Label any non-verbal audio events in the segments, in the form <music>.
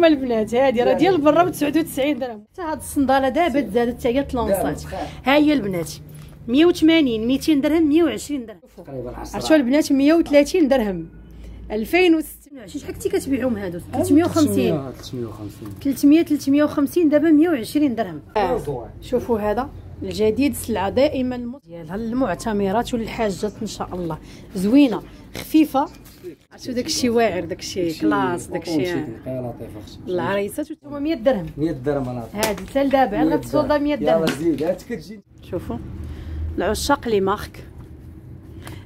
هما البنات هادي راه ديال برا ب 99 درهم. حتى هاد الصندالة دابا تزادت حتى هي تلونسات ها هي البنات. 180 200 درهم 120 درهم. تقريبا 10 عرفتوا البنات؟ 130 درهم. 2026 شحال كنتي كتبيعهم هادو؟ 350 350 300 350 دابا 120 درهم. زوين. شوفوا هذا. الجديد سلعة دائما ديالها للمعتمرات وللحاجات إن شاء الله. زوينة خفيفة. عرفتوا داك الشيء واعر داك الشيء classe داك الشيء. يا لطيف أختي. العريسات وأنتم 100 درهم. 100 درهم أنا. هادي حتى لدابا تصودا 100 يلا درهم. زيد هات كتجي شوفوا العشاق les marques.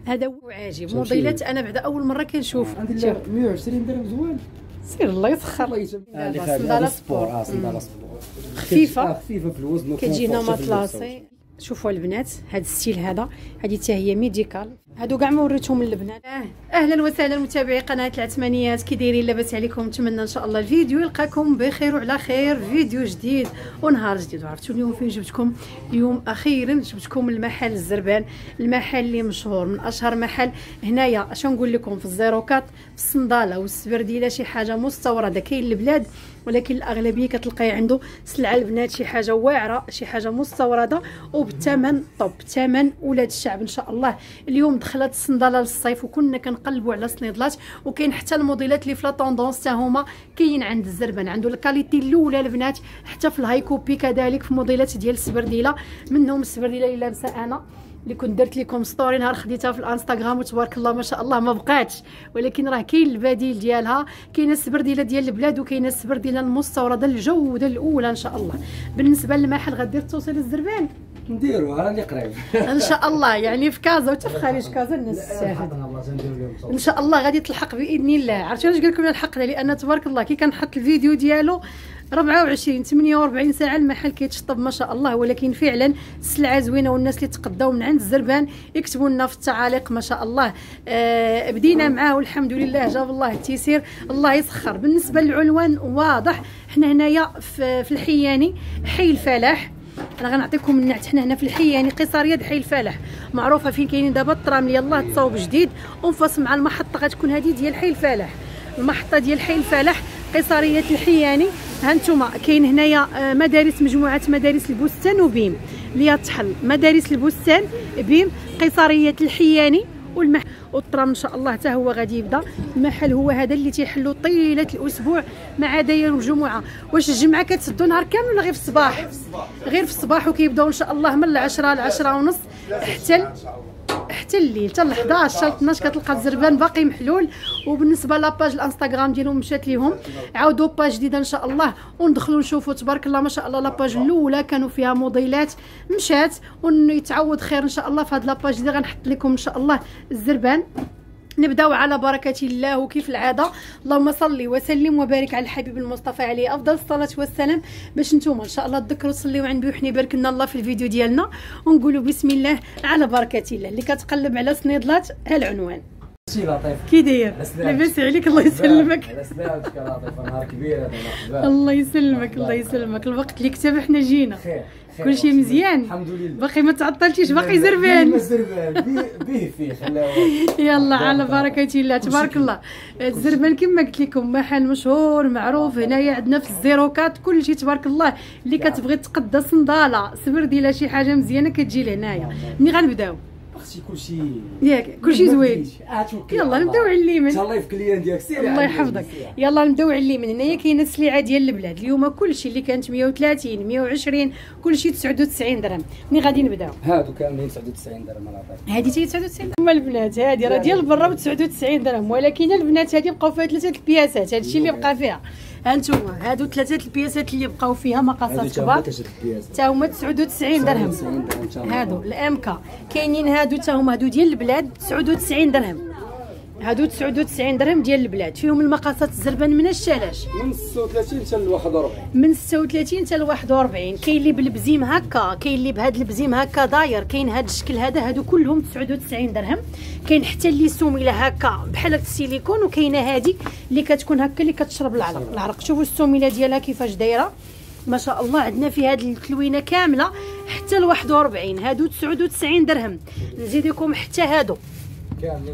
هذا هو عاجب. موديلات أنا بعدا أول مرة كنشوف. عندي شوف. لا 120 درهم زوين. سير الله يسخر. الله صندالة هذا sport. آه، خفيفة. في الوزن في اللبس. matelassé شوفوا البنات هذا ال style هذا هذه حتى هي médical. هادو كاع ما وريتهم للبنات. آه. أهلا وسهلا متابعي قناة العثمانيات. كي دايرين لاباس عليكم نتمنى إن شاء الله الفيديو يلقاكم بخير وعلى خير. فيديو جديد ونهار جديد. وعرفتوا اليوم فين جبتكم؟ اليوم أخيرا جبتكم المحل الزربان المحل اللي مشهور من أشهر محل. هنايا اش نقول لكم في الزيروكات في الصندالة والسبرديلة شي حاجة مستوردة. كاين البلاد ولكن الأغلبية كتلقاي عنده سلعة البنات شي حاجة واعرة شي حاجة مستوردة وبالثمن طب ثمن ولاد الشعب إن شاء الله. اليوم دخلت الصندالة للصيف وكنا كنقلبوا على صنيدلات وكاين حتى الموديلات اللي في la tendance حتى هما كاين عند الزربان. عنده ال qualité الأولى البنات حتى في ال high copy كذلك في موديلات ديال السبرديلة. منهم السبرديلة اللي لابسة أنا. اللي كنت درت لكم story نهار خديتها في الانستغرام وتبارك الله ما شاء الله ما بقاتش. ولكن راه كاين البديل ديالها كاينة السبرديله ديال البلاد وكاينه السبرديله المستورده الجوده الأولى إن شاء الله. بالنسبة للمحل غدير توصيل الزربان؟ نديرو راني قريب. <laughs> إن شاء الله يعني في كازا وحتى في خارج كازا الناس تستافد إن شاء الله غادي تلحق بإذن الله. عرفتوا علاش قال لكم الحق لأن تبارك الله كي كنحط الفيديو ديالو 24 48 ساعة المحل كيتشطب ما شاء الله ولكن فعلا السلعه زوينة والناس اللي تقداو من عند الزربان يكتبوا لنا في التعاليق ما شاء الله. آه بدينا معاه والحمد لله جاب الله التيسير الله يسخر. بالنسبة للعنوان واضح حنا هنايا في, الحياني حي الفلاح أنا غنعطيكم النعت حنا هنا في الحياني قصريه حي الفلاح معروفة فين كاينين دابا؟ الترام اللي يلاه تصاوب جديد ونفاس مع المحطة غتكون هذه ديال حي الفلاح المحطة ديال حي الفلاح قصرية الحياني. ها أنتم كاين هنايا آه، مدارس مجموعه مدارس البستان وبيم اللي تحل مدارس البستان بيم قصريه الحياني والمح والطرام إن شاء الله حتى هو غادي يبدأ. المحل هو هذا اللي تيحلو طيلة الأسبوع مع داير الجمعة. واش الجمعة كتسدو نهار كامل ولا غير في الصباح؟ غير في الصباح وكيبداو إن شاء الله من العشرة لعشرة ونص حتى حتى الليل حتى ل 11 حتى ل 12 كتلقى الزربان باقي محلول. وبالنسبة la page الانستغرام ديالهم مشات ليهم. عاودوا page جديدة إن شاء الله. وندخلوا نشوفوا تبارك الله ما شاء الله la page الأولى كانوا فيها موديلات مشات. ويتعوض خير إن شاء الله في هاد la page اللي غنحط لكم إن شاء الله الزربان. نبداو على بركة الله وكيف العادة. اللهم صل وسلم وبارك على الحبيب المصطفى عليه أفضل الصلاة والسلام. باش نتوما إن شاء الله تذكروا تصليو عند بوحني يبارك لنا الله في الفيديو ديالنا. ونقولوا بسم الله على بركة الله. اللي كتقلب على سنيدلات ها العنوان. كي داير. لاباس عليك الله يسلمك. على سلامتك يا لطيف نهار كبير هذا مرحبا الله يسلمك الله يسلمك. الوقت اللي كتب حنا جينا. خير. كلشي مزيان. الحمد لله. باقي ما تعطلتيش باقي زربان. زربان. به- فيه <laughs> يلا على بركة الله تبارك الله. الزربان كما قلت لكم محل مشهور معروف هنايا عندنا في الزيروكات كل شيء تبارك الله. اللي كتبغي تقدى صندالة سبرديله شي حاجة مزيانة كتجي لهنايا. ملي غنبداو. أختي كلشي ياك كلشي زوين يلا نبداو على اليمين الله يفك اليوم ديالك سيري الله يحفظك. يلا نبداو على اليمين هنايا كاينة السلعه ديال البلاد اليوم كلشي اللي كانت 130 120 كلشي 99 درهم ملي غادي نبداو هادو كاملين 99 درهم طيب هذه تي 99 هما البنات هذه راه ديال برا ب 99 درهم ولكن البنات هذه بقاو فيها ثلاثة البياسات هذا الشيء اللي بقى فيها ها أنتم هادو ثلاثة البياسات اللي بقاو فيها مقاسات كبار. حتى هما 99 درهم 99 درهم. ان شاء الله هادو الأمكا. كاينين هادو حتى هما هادو ديال البلاد 99 درهم. هادو 99 درهم ديال البلاد فيهم المقاسات الزربان من الشلاش من 36 حتى ل 41 من 36 حتى ل 41 كاين اللي بالبزيم هكا كاين اللي بهذا البزيم هكا داير كاين هذا الشكل هذا هادو كلهم 99 درهم. كاين حتى اللي سوميلة هكا بحال السيليكون وكاينة هذه اللي كتكون هكا اللي كتشرب العرق. العرق. شوفوا السوميلة ديالها كيفاش دايرة. ما شاء الله عندنا في هذه الكلوينه كاملة حتى ل 41 هادو 99 درهم. نزيد لكم حتى هادو.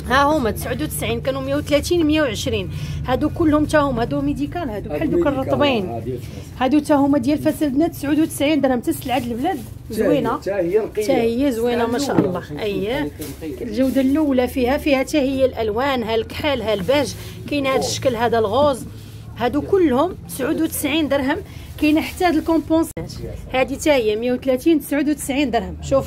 ها هما 99 كانوا 130 120 هادو كلهم تا هما هادو médical هادو بحال دوك الرطبين. هادو تا هما ديال فاس البنات 99 درهم حتى سلعه البلاد. زوينة. حتى هي نقية. حتى هي زوينة ما شاء الله. اييه الجودة الأولى فيها فيها حتى هي الألوان ها الكحل ها الباج. كاين هذا الشكل هذا ال rose. هادو كلهم 99 درهم. كاينة حتى هاد الكومبونسات هادي حتى هي 130 99 درهم. شوف.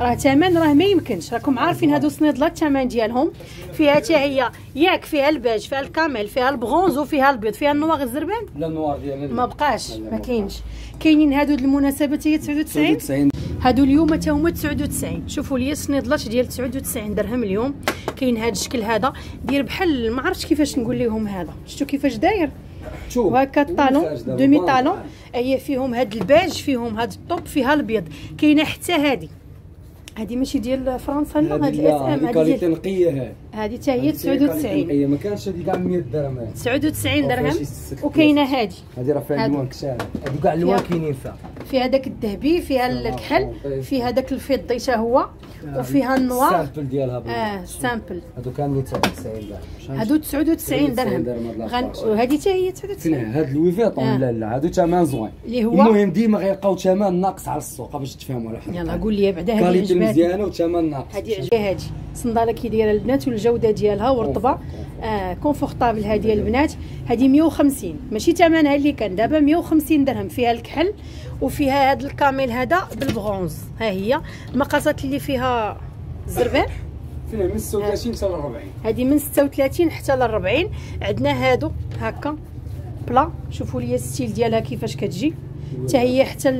راه ثمن راه ما يمكنش. راكم عارفين هادو صنيدله الثمن ديالهم. فيها حتى هي ياك فيها الباج فيها ال camel فيها البرونز وفيها البيض فيها ال noir الزربان. لا ال noir ديال ما بقاش ما كاينش. كاينين هادو د المناسبات هي 99 99 هادو اليوم تا هما 99 شوفوا لي الصنيدلات ديال 99 درهم اليوم. كاين هاد الشكل هذا. داير بحال ما عرفتش كيفاش نقول لهم هذا. شفتوا كيفاش داير؟ شوف وهكا ال talon demi talon هي فيهم هاد الباج فيهم هاد ال taupe فيها البيض. كاينة حتى هادي. هادي ماشي ديال فرنسا لا هاد ال SM هادي qualité نقية ها هادي حتى هي 99 هي ما كانش هادي كاع 100 درهم هادي 99 درهم؟ وكاينة هادي هادي راه فيها. ألوان كشاف هادو كاع ألوان كاينين فيها. فيها داك الذهبي فيها الكحل فيها داك الفضي حتى هو وفيها ال noir ال simple ديالها. آه simple هادو كاملين 99 درهم. هادو 99 درهم. وهذه حتى هي فين؟ 99 هاد Louis Vuitton آه. لا؟ لا هادو ثمن زوين اللي هو المهم ديما غيلقاو ثمن ناقص على السوق. باش تفهموا على حد. يلا قول لي بعدا هذه qualité مزيانة وثمن ناقص. هذه هذه صنداله كي دايره البنات والجودة ديالها ورطبه آه confortable هذه البنات. هذه 150 ماشي ثمنها اللي كان. دابا 150 درهم. فيها الكحل وفيها هذا ال camel هذا بالبرونز. ها هي. المقاسات اللي فيها الزربان. فين من 36 حتى ل 40 هذه من 36 حتى ل 40 عندنا هادو. هكا. بلا. شوفوا لي ال style ديالها كيفاش كتجي. حتى هي حتى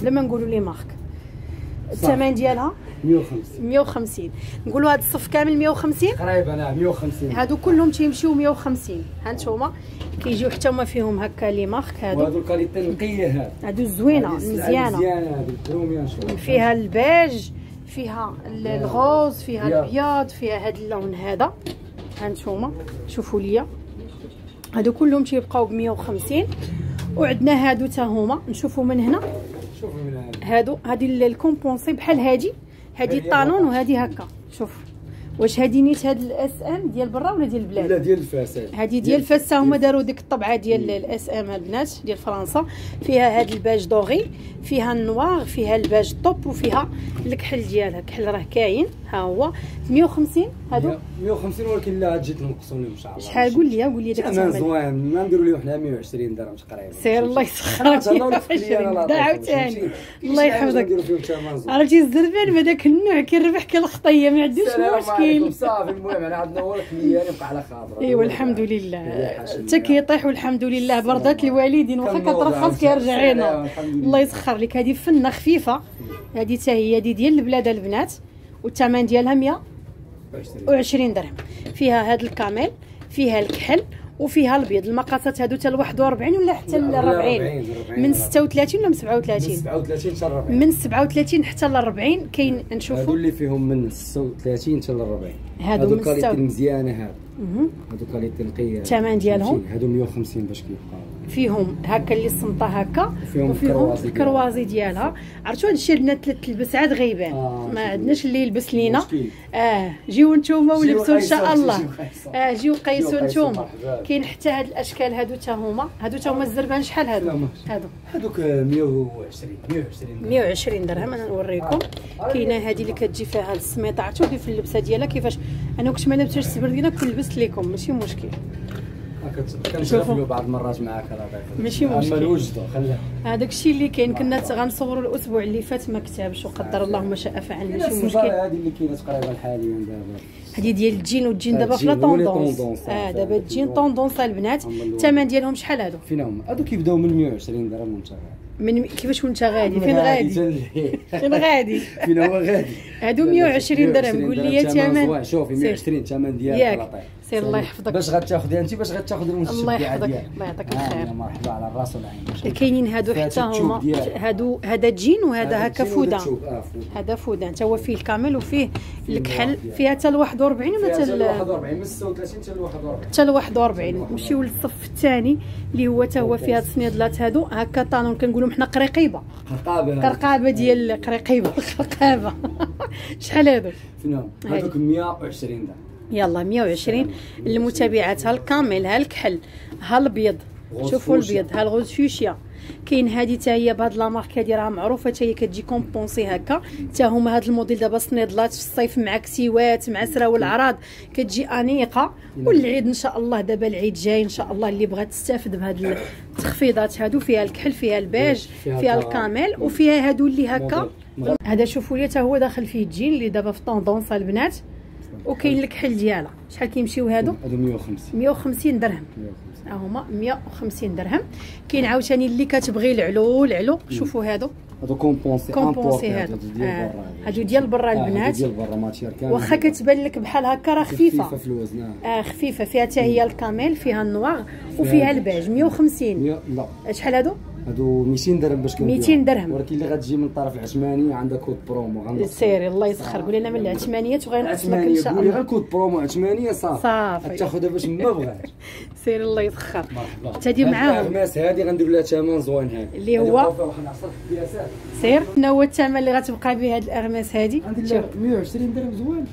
بلا ما نقولوا les marques. الثمن ديالها. 150 150 نقولوا هذا الصف كامل 150 قريبة نعم 150 هادو كلهم تيمشيو 150 ها نتوما؟ كيجيو حتى هما فيهم هكا les marques هادو. وهادو ال qualité نقية هاد. هادو زوينة مزيانة. مزيانة فيها الباج فيها ال- ال rose فيها. الابيض فيها هذا اللون هذا. ها نتوما؟ شوفوا ليا. هادو كلهم تيبقاو ب 150 وعندنا هادو تا هما. نشوفوا من هنا. شوفوا من هاد هادو هادي ال- ال compensé بحال هادي. هادي ال talon وهادي هكا. شوف واش هادي نيت هاد ال SM ديال برا ولا ديال البلاد؟ لا ديال الفساد هذه ديال فاس هما داروا ديك الطبعة ديال ال SM البنات ديال فرنسا. فيها هاد ال beige doré فيها ال noir فيها ال beige taupe وفيها الكحل ديالها. الكحل راه كاين. ها هو 150 هادو؟ 150 ولكن لا تجي تنقصوا لهم إن شاء الله. شحال؟ قول لي قول لي داك ثمن الثمن زوين؟ ما نديروا لهم حنا 120 درهم تقريبا. سير الله يسخرك. دا <laughs> عاوتاني. الله يحفظك. عرفتي الزربان بهذاك النوع كيربح كالخطيه ما عندوش مشكل صافي المهم أنا عندنا هو ال client يبقى على خاطر إيوا الحمد لله. حاشا حتى كيطيح والحمد لله. برضات الوالدين واخا كترخص كيرجع لله. الله يسخر لك. هذه فنة خفيفة. هذه حتى هي هذه ديال البلاد البنات. والثمن ديالها 120 درهم. فيها هذا الكامل فيها الكحل وفيها البيض. المقاسات هادو حتى ل 41 ولا حتى ل 40 من 36 ولا من 37 37 حتى ل 40 من 37 حتى ل 40 كاين هادو نشوفوا اللي فيهم من 36 حتى ل 40 هادو هادو من qualité 36. مزيانه هادو. هادو qualité نقية. الثمن ديالهم؟ هادو 150 باش كيبقاو. فيهم هكا اللي صنطه هكا وفيهم ال croisé ديالها. ال croisé ديالها. عرفتوا هاد الشيء البنات اللي تلبس عاد غيبان آه، ما. عندناش اللي يلبس لينا. آه جيو نتوما ولبسوا إن شاء الله. آه جيو قيسوا نتوما. كاين حتى هاد الأشكال هادو تا هما. هادو تا هما الزربان شحال هادو؟ هادو. هادوك 120 120 120 درهم. أنا نوريكم. كاينة هذه اللي كتجي فيها السميطه عرفتوا كيف اللبسة ديالها؟ كيفاش؟ أنا كنت ما لبستش السبرديلة كنت لبست لكم ماشي مشكل. كنشوفوا بعض المرات معاك راه ماشي أما مشكل. الوجدوا خليها. هذاك الشيء اللي كاين كنا غنصوروا الأسبوع اللي فات ما كتبش وقدر الله ما شاء فعل ماشي مشكل. هذه اللي كاينة تقريبا حاليا دابا. هذه ديال ال jean وال jean آه، دابا في la tendance آه آه، دابا. ال jean tendance البنات. الثمن ديالهم شحال هادو؟ فين هما هادو كيبداو من 120 درهم وانت من كيفاش وانت غادي؟ فين غادي فين غادي؟ فين هو غادي؟ هادو 120 درهم. قول لي ثمن ثمن. شوفي سير. 120 ثمن ياك. ديالك سير الله يحفظك. باش غتاخذي انت باش غتاخذي المشبعه الله يحفظك. الله يعطيك آه، الخير. يا مرحبا على الراس والعين. كاينين هادو فيها حتى هما. هادو هذا جين وهذا هذا هكا التوب، آه،. هذا faux daim. حتى هو فيه ال camel وفيه فيه الكحل. فيها حتى ل 41 ولا فيها حتى ل ل 41 من 36 حتى ل 41 حتى ل 41 نمشيو للصف الثاني اللي هو حتى هو فيه هاد السنيدلات هادو. هكا talon كنقولوا حنا قريقيبة. قرقابة. قرقابة ديال قريقيبة. <laughs> قرقابة. شحال هادو. هذوك 120 درهم. يلا 120 المتابعات ها ال camel ها الكحل ها الابيض شوفوا. الابيض ها ال rose fuchsia؟ كاين هذه حتى هي بهاد la marque هذه راه معروفة حتى هي كتجي compensé هكا. حتى هما هاد الموديل دابا سنيدلات في الصيف مع كسيوات مع سراول العراض كتجي أنيقة. والعيد إن شاء الله دابا العيد جاي إن شاء الله اللي بغات تستافد بهاد التخفيضات هادو. فيها الكحل فيها البيج فيها. ال camel وفيها هادو اللي هكا. هذا شوفوا لي حتى هو داخل فيه الجين اللي دابا في tendance البنات. وكاين الكحل ديالها. شحال كيمشيو هادو؟ هادو 150 150 درهم. 150 ها هما 150 درهم. كاين عاوتاني اللي كتبغي العلو العلو. شوفوا هادو. هادو compensé compensé هادو. آه، برا هادو. ديال برا آه، هادو البنات. ديال برا matière كامل. واخا كتبان لك بحال هكا راه خفيفة خفيفة. في الوزن آه. آه خفيفة. فيها حتى هي ال camel فيها ال noir وفيها البيج. 150 مية- لا. شحال هادو؟ هادو 200 درهم باش كنبيعو. 200 درهم. ولكن اللي غتجي من طرف العثمانيه عندها code promo سيري الله يسخر. قول لنا من العثمانيات وغينقص لك ان شاء قولي غير الله code promo عثمانية صافي. صافي. تاخذها باش ما بغاش. <laughs> سيري الله يسخر. مرحبا. حتى هادي معاهم. ال Hermès هادي غندير لها ثمن زوين هادي. اللي هو؟ سير شنو هو الثمن اللي غتبقى به هاد ال Hermès هادي؟ عندي شوف. لها 120 درهم زوين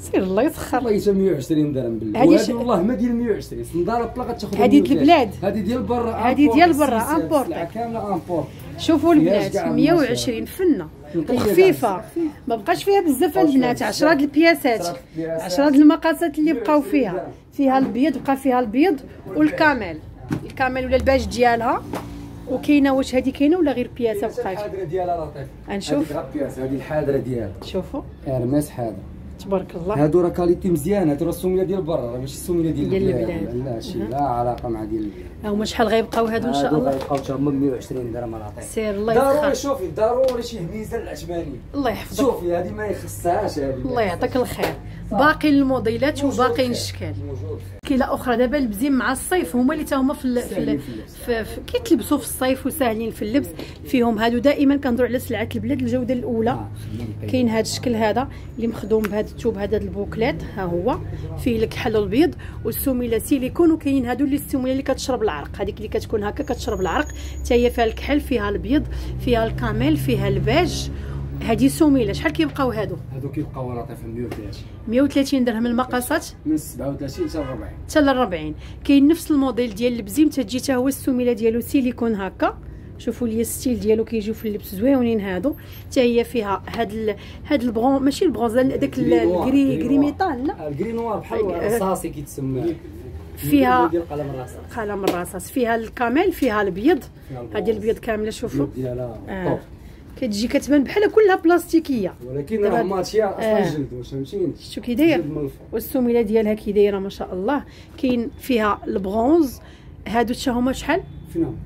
سير الله يسخر. والله حتى 120 درهم بالله. ش- والله ما ديال 120 صندالة بلا غتاخذ هادي ديال البلاد. هادي ديال برا import، ديال برا،. السلعة كاملة import شوفوا البنات كاع 120 فنة. وخفيفة. ما بقاش فيها بزاف البنات فيها 10 د. البياسات. 10 البياسات. 10 د المقاسات اللي بقاو فيها. فيها البيض بقى فيها البيض وال camel. ال camel ولا الباج ديالها. وكاينة واش هذه كاينة ولا غير بياسة بقات الحاضره ديالها لطيف. غنشوف. هادي الحاضره ديالها. شوفوا. Hermès حاضر تبارك الله. هادو راه qualité مزيان هادو راه السميه ديال برا راه ماشي السميه ديال ديال البلاد. لا شي لا علاقة مع ديال البلاد. ها هما شحال غيبقاو هادو إن شاء الله؟ غيبقاو حتى هما 120 درهم لطيف سير الله ضروري يسخر شوفي ضروري شي هميزه للعثمانيه الله يحفظك. شوفي هذه ما يخصهاش هذه الله يعطيك الخير. باقي الموديلات وباقي الإشكال. كاينة أخرى دابا البزيم مع الصيف هما اللي تا هما في ال- في, ال- في. في, كيتلبسوا في الصيف وساهلين في اللبس. فيهم هادو دائما كنهضروا على سلعة البلاد الجودة الأولى. آه، كاين هذا الشكل هذا اللي مخدوم بهذا الثوب هذا ال bouclette. ها هو. فيه الكحل البيض والسميلة سيليكون وكاين هادو اللي السميلة اللي كتشرب العرق. هذيك اللي كتكون هكا كتشرب العرق. حتى هي فيها الكحل فيها البيض فيها ال camel فيها الباج. هذه سميله شحال كيبقاو هادو؟ هادو كيبقاو لطيف 130 130 درهم المقاسات من 37 حتى ل 40 حتى ل 40 كاين نفس الموديل ديال البزيم تجي حتى هو السميله ديالو سيليكون هكا. شوفوا لي ال style ديالو كيجيو في اللبس زويونين هادو. حتى هي فيها هاد ال... هاد البرون ماشي البرونز داك ال- ال gris gris métal لا. ال gris noir بحال. الرصاصي كيتسمى. فيها قلم الرصاص قلم الرصاص فيها ال camel فيها البرونز. هادي البيض كاملة شوفوا. ديالها آه. كتجي كتبان بحال كلها بلاستيكية. ولكن راه matière آه. أصلا جلد واش فهمتيني؟ شتو كي داير؟ والسميلة ديالها كي دايرة ما شاء الله. كاين فيها البرونز. هادو حتى هما شحال؟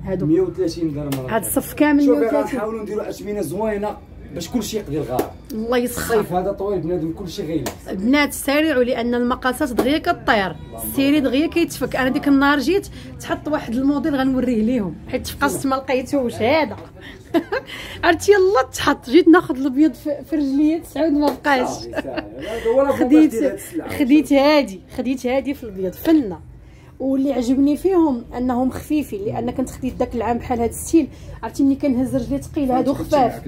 هادو. 130 درهم هاد الصف كامل شوفي 130 غنحاولوا نديروا أثمنة زوينة. باش كلشي يقضي الغرض الله يسخر. الصيف هذا طويل بنادم كلشي غيلبس البنات سارعوا لأن المقاسات دغيا كطير. ال série دغيا كيتفك أنا ديك النهار جيت تحط واحد الموديل غنوريه ليهم. حيت تفقست ما لقيتوش. <laughs> هذا. <laughs> عرفتي يلا تحط. جيت ناخذ الأبيض في رجليا تسعود ما بقاش. <laughs> خديت. خديت هادي خديت هادي في الأبيض. فنه واللي عجبني فيهم انهم خفيفين لأن كنت خديت داك العام بحال هاد ال style عرفتي ملي كنهز رجلي ثقيلة هادو خفاف.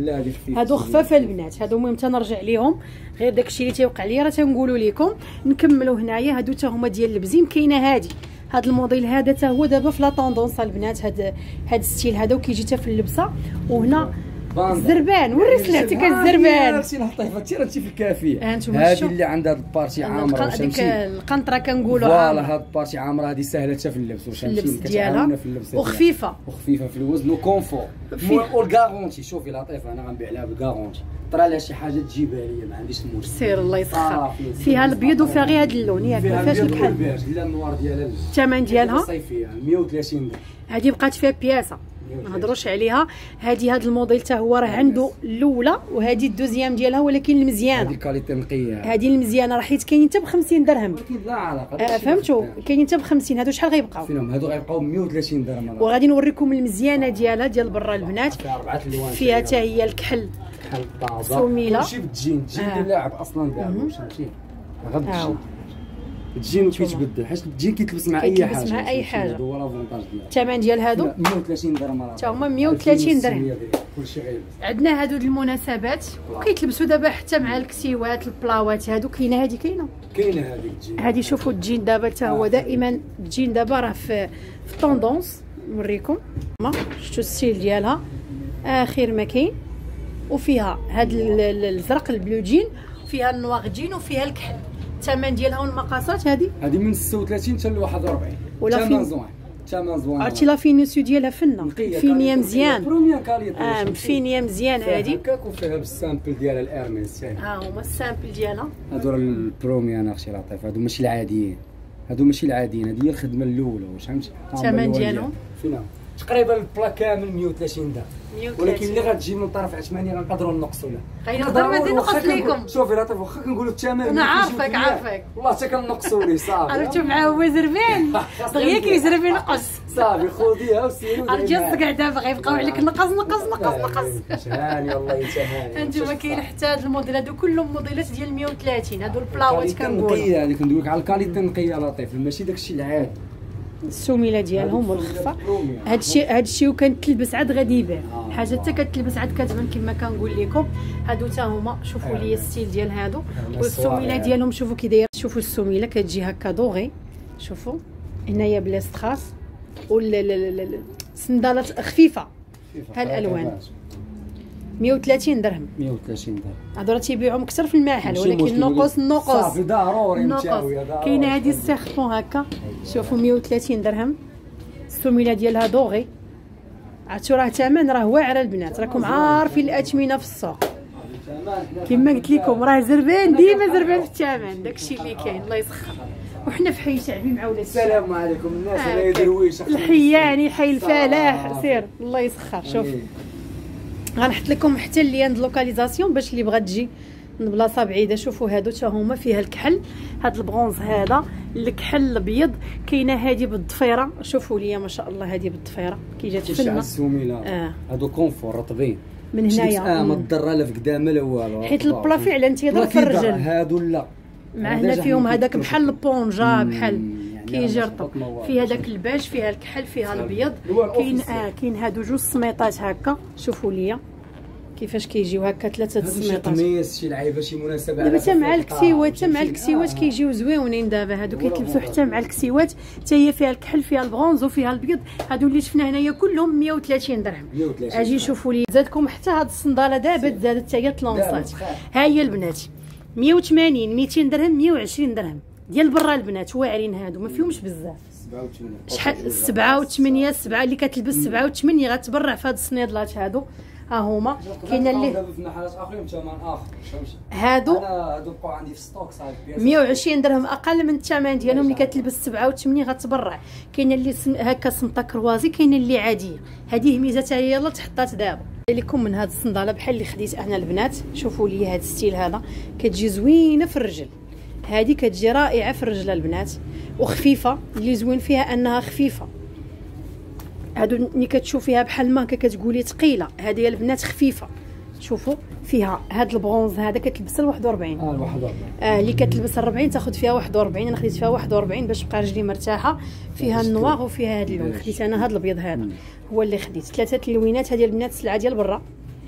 هادو خفاف البنات. هادو المهم تنرجع ليهم. غير داكشي اللي تيوقع ليا راه تنقولوا لكم نكملوا هنايا. هادو حتى هما ديال البزيم كاينة هادي. هاد الموديل هذا حتى هو دابا في la tendance البنات. هاد هاد ال style هذا وكيجي حتى في اللبسة. وهنا. الزربان. وري سلعتك الزربان سي لطيفة تي انت في الكافيه ها أنتم هذه. اللي عندها هاد ال partie عامرة فهمتي القنطرة كنقولوا voilà هاد ال partie عامرة هذه سهلة حتى في اللبس ديالها. كتعاوننا في اللبس. وخفيفة. وخفيفة في الوزن و confort وال garantie شوفي لطيفة أنا غنبيع لها بال garantie طرا لها شي حاجة تجيبها لي ما عنديش المشكل سير الله يسخر. فيها البيض وفيها غير هاد اللون ياك ما فيهاش الكحل لا ال noir ديالها. الثمن ديالها؟ صيفية 130 درهم. هذه بقات فيها بياسة. ما نهضروش عليها. هذه هذا الموديل حتى هو راه عنده الأولى وهذه ال deuxième ديالها ولكن هذه المزيانه ال qualité نقية. هذه المزيانة راه حيت كاينين حتى ب 50 درهم. أكيد لا علاقة آه فهمتوا اللي كاينين حتى ب 50 هادو شحال غيبقاو؟ فينهم هادو غيبقاو 130 درهم. وغادي نوريكم المزيانة ديالها ديال برا البنات. فيها حتى هي الكحل. بحال الطازه سميلة. كلشي التجين آه. اللي لاعب أصلا دابا واش فهمتي غير هاو. نتوما. كيتبدل حيت التجين كيتلبس مع أي حاجة مع أي حاجة. هذا هو l'avantage ديالو الثمن ديال هادو؟ لا، 130 درهم راه تا هما 130 درهم. كلشي غيلبس عندنا هادو المناسبات وكيتلبسوا دابا حتى مع الكسيوات البلاوات هادو كاينة هادي كاينة؟ كاينة هذيك التجين هادي شوفوا الجين دابا حتى هو دائما الجين دابا راه في في ال tendance نوريكم. ما شفتوا الستيل ديالها؟ آخر ما كاين. وفيها هاد ال- ال- الازرق ال bleu jean وفيها ال noir jean وفيها الكحل. الثمن ديالها والمقاسات هادي؟ هذه من 36 حتى ل 41 ولا ثمن زوين ثمن زوين عرفتي لا finition ديالها فنة. qualité مزيان؟ آه؟ fini مزيان هادي؟ هكاك وفيها بال symbole ديالها ال Hermès يعني. ها هما ال symbole ديالها. هادو راه ال première أختي لطيف هادو ماشي العاديين. هادو ماشي العاديين هذه هي الخدمة الأولى واش فهمتي؟ الثمن ديالهم؟ فينا. تقريبا ال plat كامل 130 درهم 130. ولكن اللي غتجي من طرف عثماني غنقدروا نقصوا له غينقدر مازال نقص كنقول- ليكم. شوفي لطيف واخا كنقولوا الثمن اللي عارفك، عارفك. والله حتى كنقصوا ليه صافي. <laughs> عرفتوا مع هو زربان دغيا كيزرب ينقص صافي خذيها وسيري <laughs> عرفتي الصقع دابا غيبقاو عليك. نقص نقص نقص نقص. هاني والله يتهاني <laughs> انت ما كاين حتى هاد الموديل هادو كلهم موديلات ديال 130 هادو البلاوات كنقولوا. نقيه هذيك لك. على ال qualité نقيه لطيف. ماشي داكشي العادي. السميلة ديالهم والخفة. هادشي هادشي وكان تلبس عاد غادي يبان. آه. حاجة حتى كتلبس عاد كتبان كما كنقول لكم. هادو حتى هما شوفوا آه. لي ال style ديال هادو. هما والسميلة. ديالهم شوفوا كي داير شوفوا السميلة كتجي هكا doré. شوفوا. هنايا ب les strass والسندالات خفيفة. هالألوان. 130 درهم. 130 درهم. هادو راه تيبيعوهم أكثر في المحل ولكن نقص ولكن نقص. صافي ضروري نقص. كاينة هذه السيرفون هكا. شوفوا 130 درهم. السميله ديالها doré. عرفتوا راه ثمن راه واعر البنات. راكم عارفين الاثمنه في السوق. كما قلت لكم راه زربان ديما زربان في الثمن. داكشي اللي كاين الله يسخر. وحنا في حي شعبي مع ولاد السلام عليكم. الناس آه، درويش الحياني حي الفلاح. سير الله يسخر. شوف. غنحط لكم حتى ال lien de localisation باش اللي بغات تجي من بلاصة بعيدة. شوفوا هادو حتى هما فيها الكحل هاد البرونز هذا الكحل الأبيض كاينة هادي بالضفيرة. شوفوا ليا ما شاء الله هادي بالضفيرة كي جات فنه السوميله آه. هادو confort رطبين. من هنايا. آه ما. تضر لا في قدام لا والو. حيت البلا فعلا تيضرب في الرجل. هادو لا. مع هنا فيهم هذاك بحال البونجا بحال كيجي رطب. فيها داك الباج فيها الكحل فيها. الابيض كاين. آه كاين هادو جوج سميطات هكا. شوفوا ليا كيفاش كيجيو هكا ثلاثة هادو شي قميص شي لعيبة شي مناسبة دابا حتى مع الكسيوات حتى مع الكسيوات آه. كيجيو زويونين دابا. هادو كيتلبسوا. حتى مع الكسيوات. حتى هي فيها الكحل فيها البرونز وفيها البيض. هادو اللي شفنا هنايا كلهم 130 درهم. 130 أجي شوفوا لي زادكم حتى هاد الصندالة دابا تزادت حتى هي تلونسات دابا. ها هي البنات. 180 200 درهم 120 درهم. ديال برا البنات واعرين هادو ما فيهمش بزاف. 87 شحال سبعة وثمانية سبعة اللي كتلبس سبعة وثمانية غتبرع في هاد الصنيدلات هادو. ها هما. كاين اللي هادو هادو بقاو عندي في stock صافي 120 درهم أقل من الثمن ديالهم اللي كتلبس 87 غتبرع. كاينة اللي. هكا سمطه croisée كاينة اللي عادية. هذه ميزه هي يلاه تحطات دابا. لكم من هاد الصندالة بحال اللي خديت أنا البنات شوفوا لي هاد ال style هذا. كتجي زوينة في الرجل. هذه كتجي رائعة في الرجل البنات وخفيفة اللي زوين فيها أنها خفيفة. هادو ملي كتشوفيها بحال ما هكا كتقولي ثقيلة. هذه البنات خفيفة. شوفوا فيها هاد البرونز هذا كتلبس ل 41 آه الواحد أربعة. آه اللي كتلبس 40 تاخذ فيها 41 أنا خديت فيها 41 باش تبقى رجلي مرتاحة. فيها النواغ وفيها هاد اللون. خديت أنا هاد الأبيض هذا. هو اللي خديت. ثلاثة اللوينات هذه البنات السلعه ديال برا.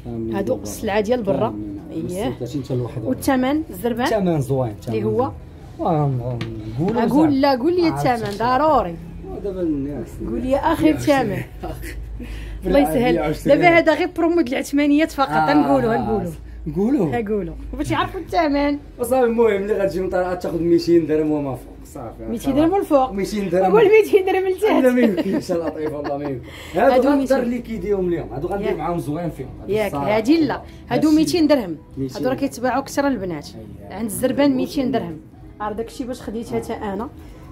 كاملين هادو. السلعه ديال برا. كاملين. اييه 36 حتى الواحد أربعة. والثمن الزربان الثمن زوين اللي هو؟ نقولوا أقول لا قول لي الثمن ضروري. دابا الناس. قول لي آخر ثمن <laughs> الله يسهل. دابا هذا غير برومو ديال العثمانيات فقط. نقولوا نقولوا. نقولوا. نقولوا. باش يعرفوا الثمن وصافي المهم اللي غتجي من طلعت تاخذ 200 درهم وما فوق. صافي 200 درهم الفوق 200 درهم. قول 200 درهم لا ما لتحت يمكنش لطيف والله ما يمكن هادو هادو 200. غنضر اللي كيديهم اليوم. هادو غندير. معاهم زوين فيهم. ياك. هادي لا. هادو 200 درهم. 200. هادو راه كيتباعوا كثر البنات. عند الزربان 200 درهم. عرض داكشي باش خديتها حتى أنا.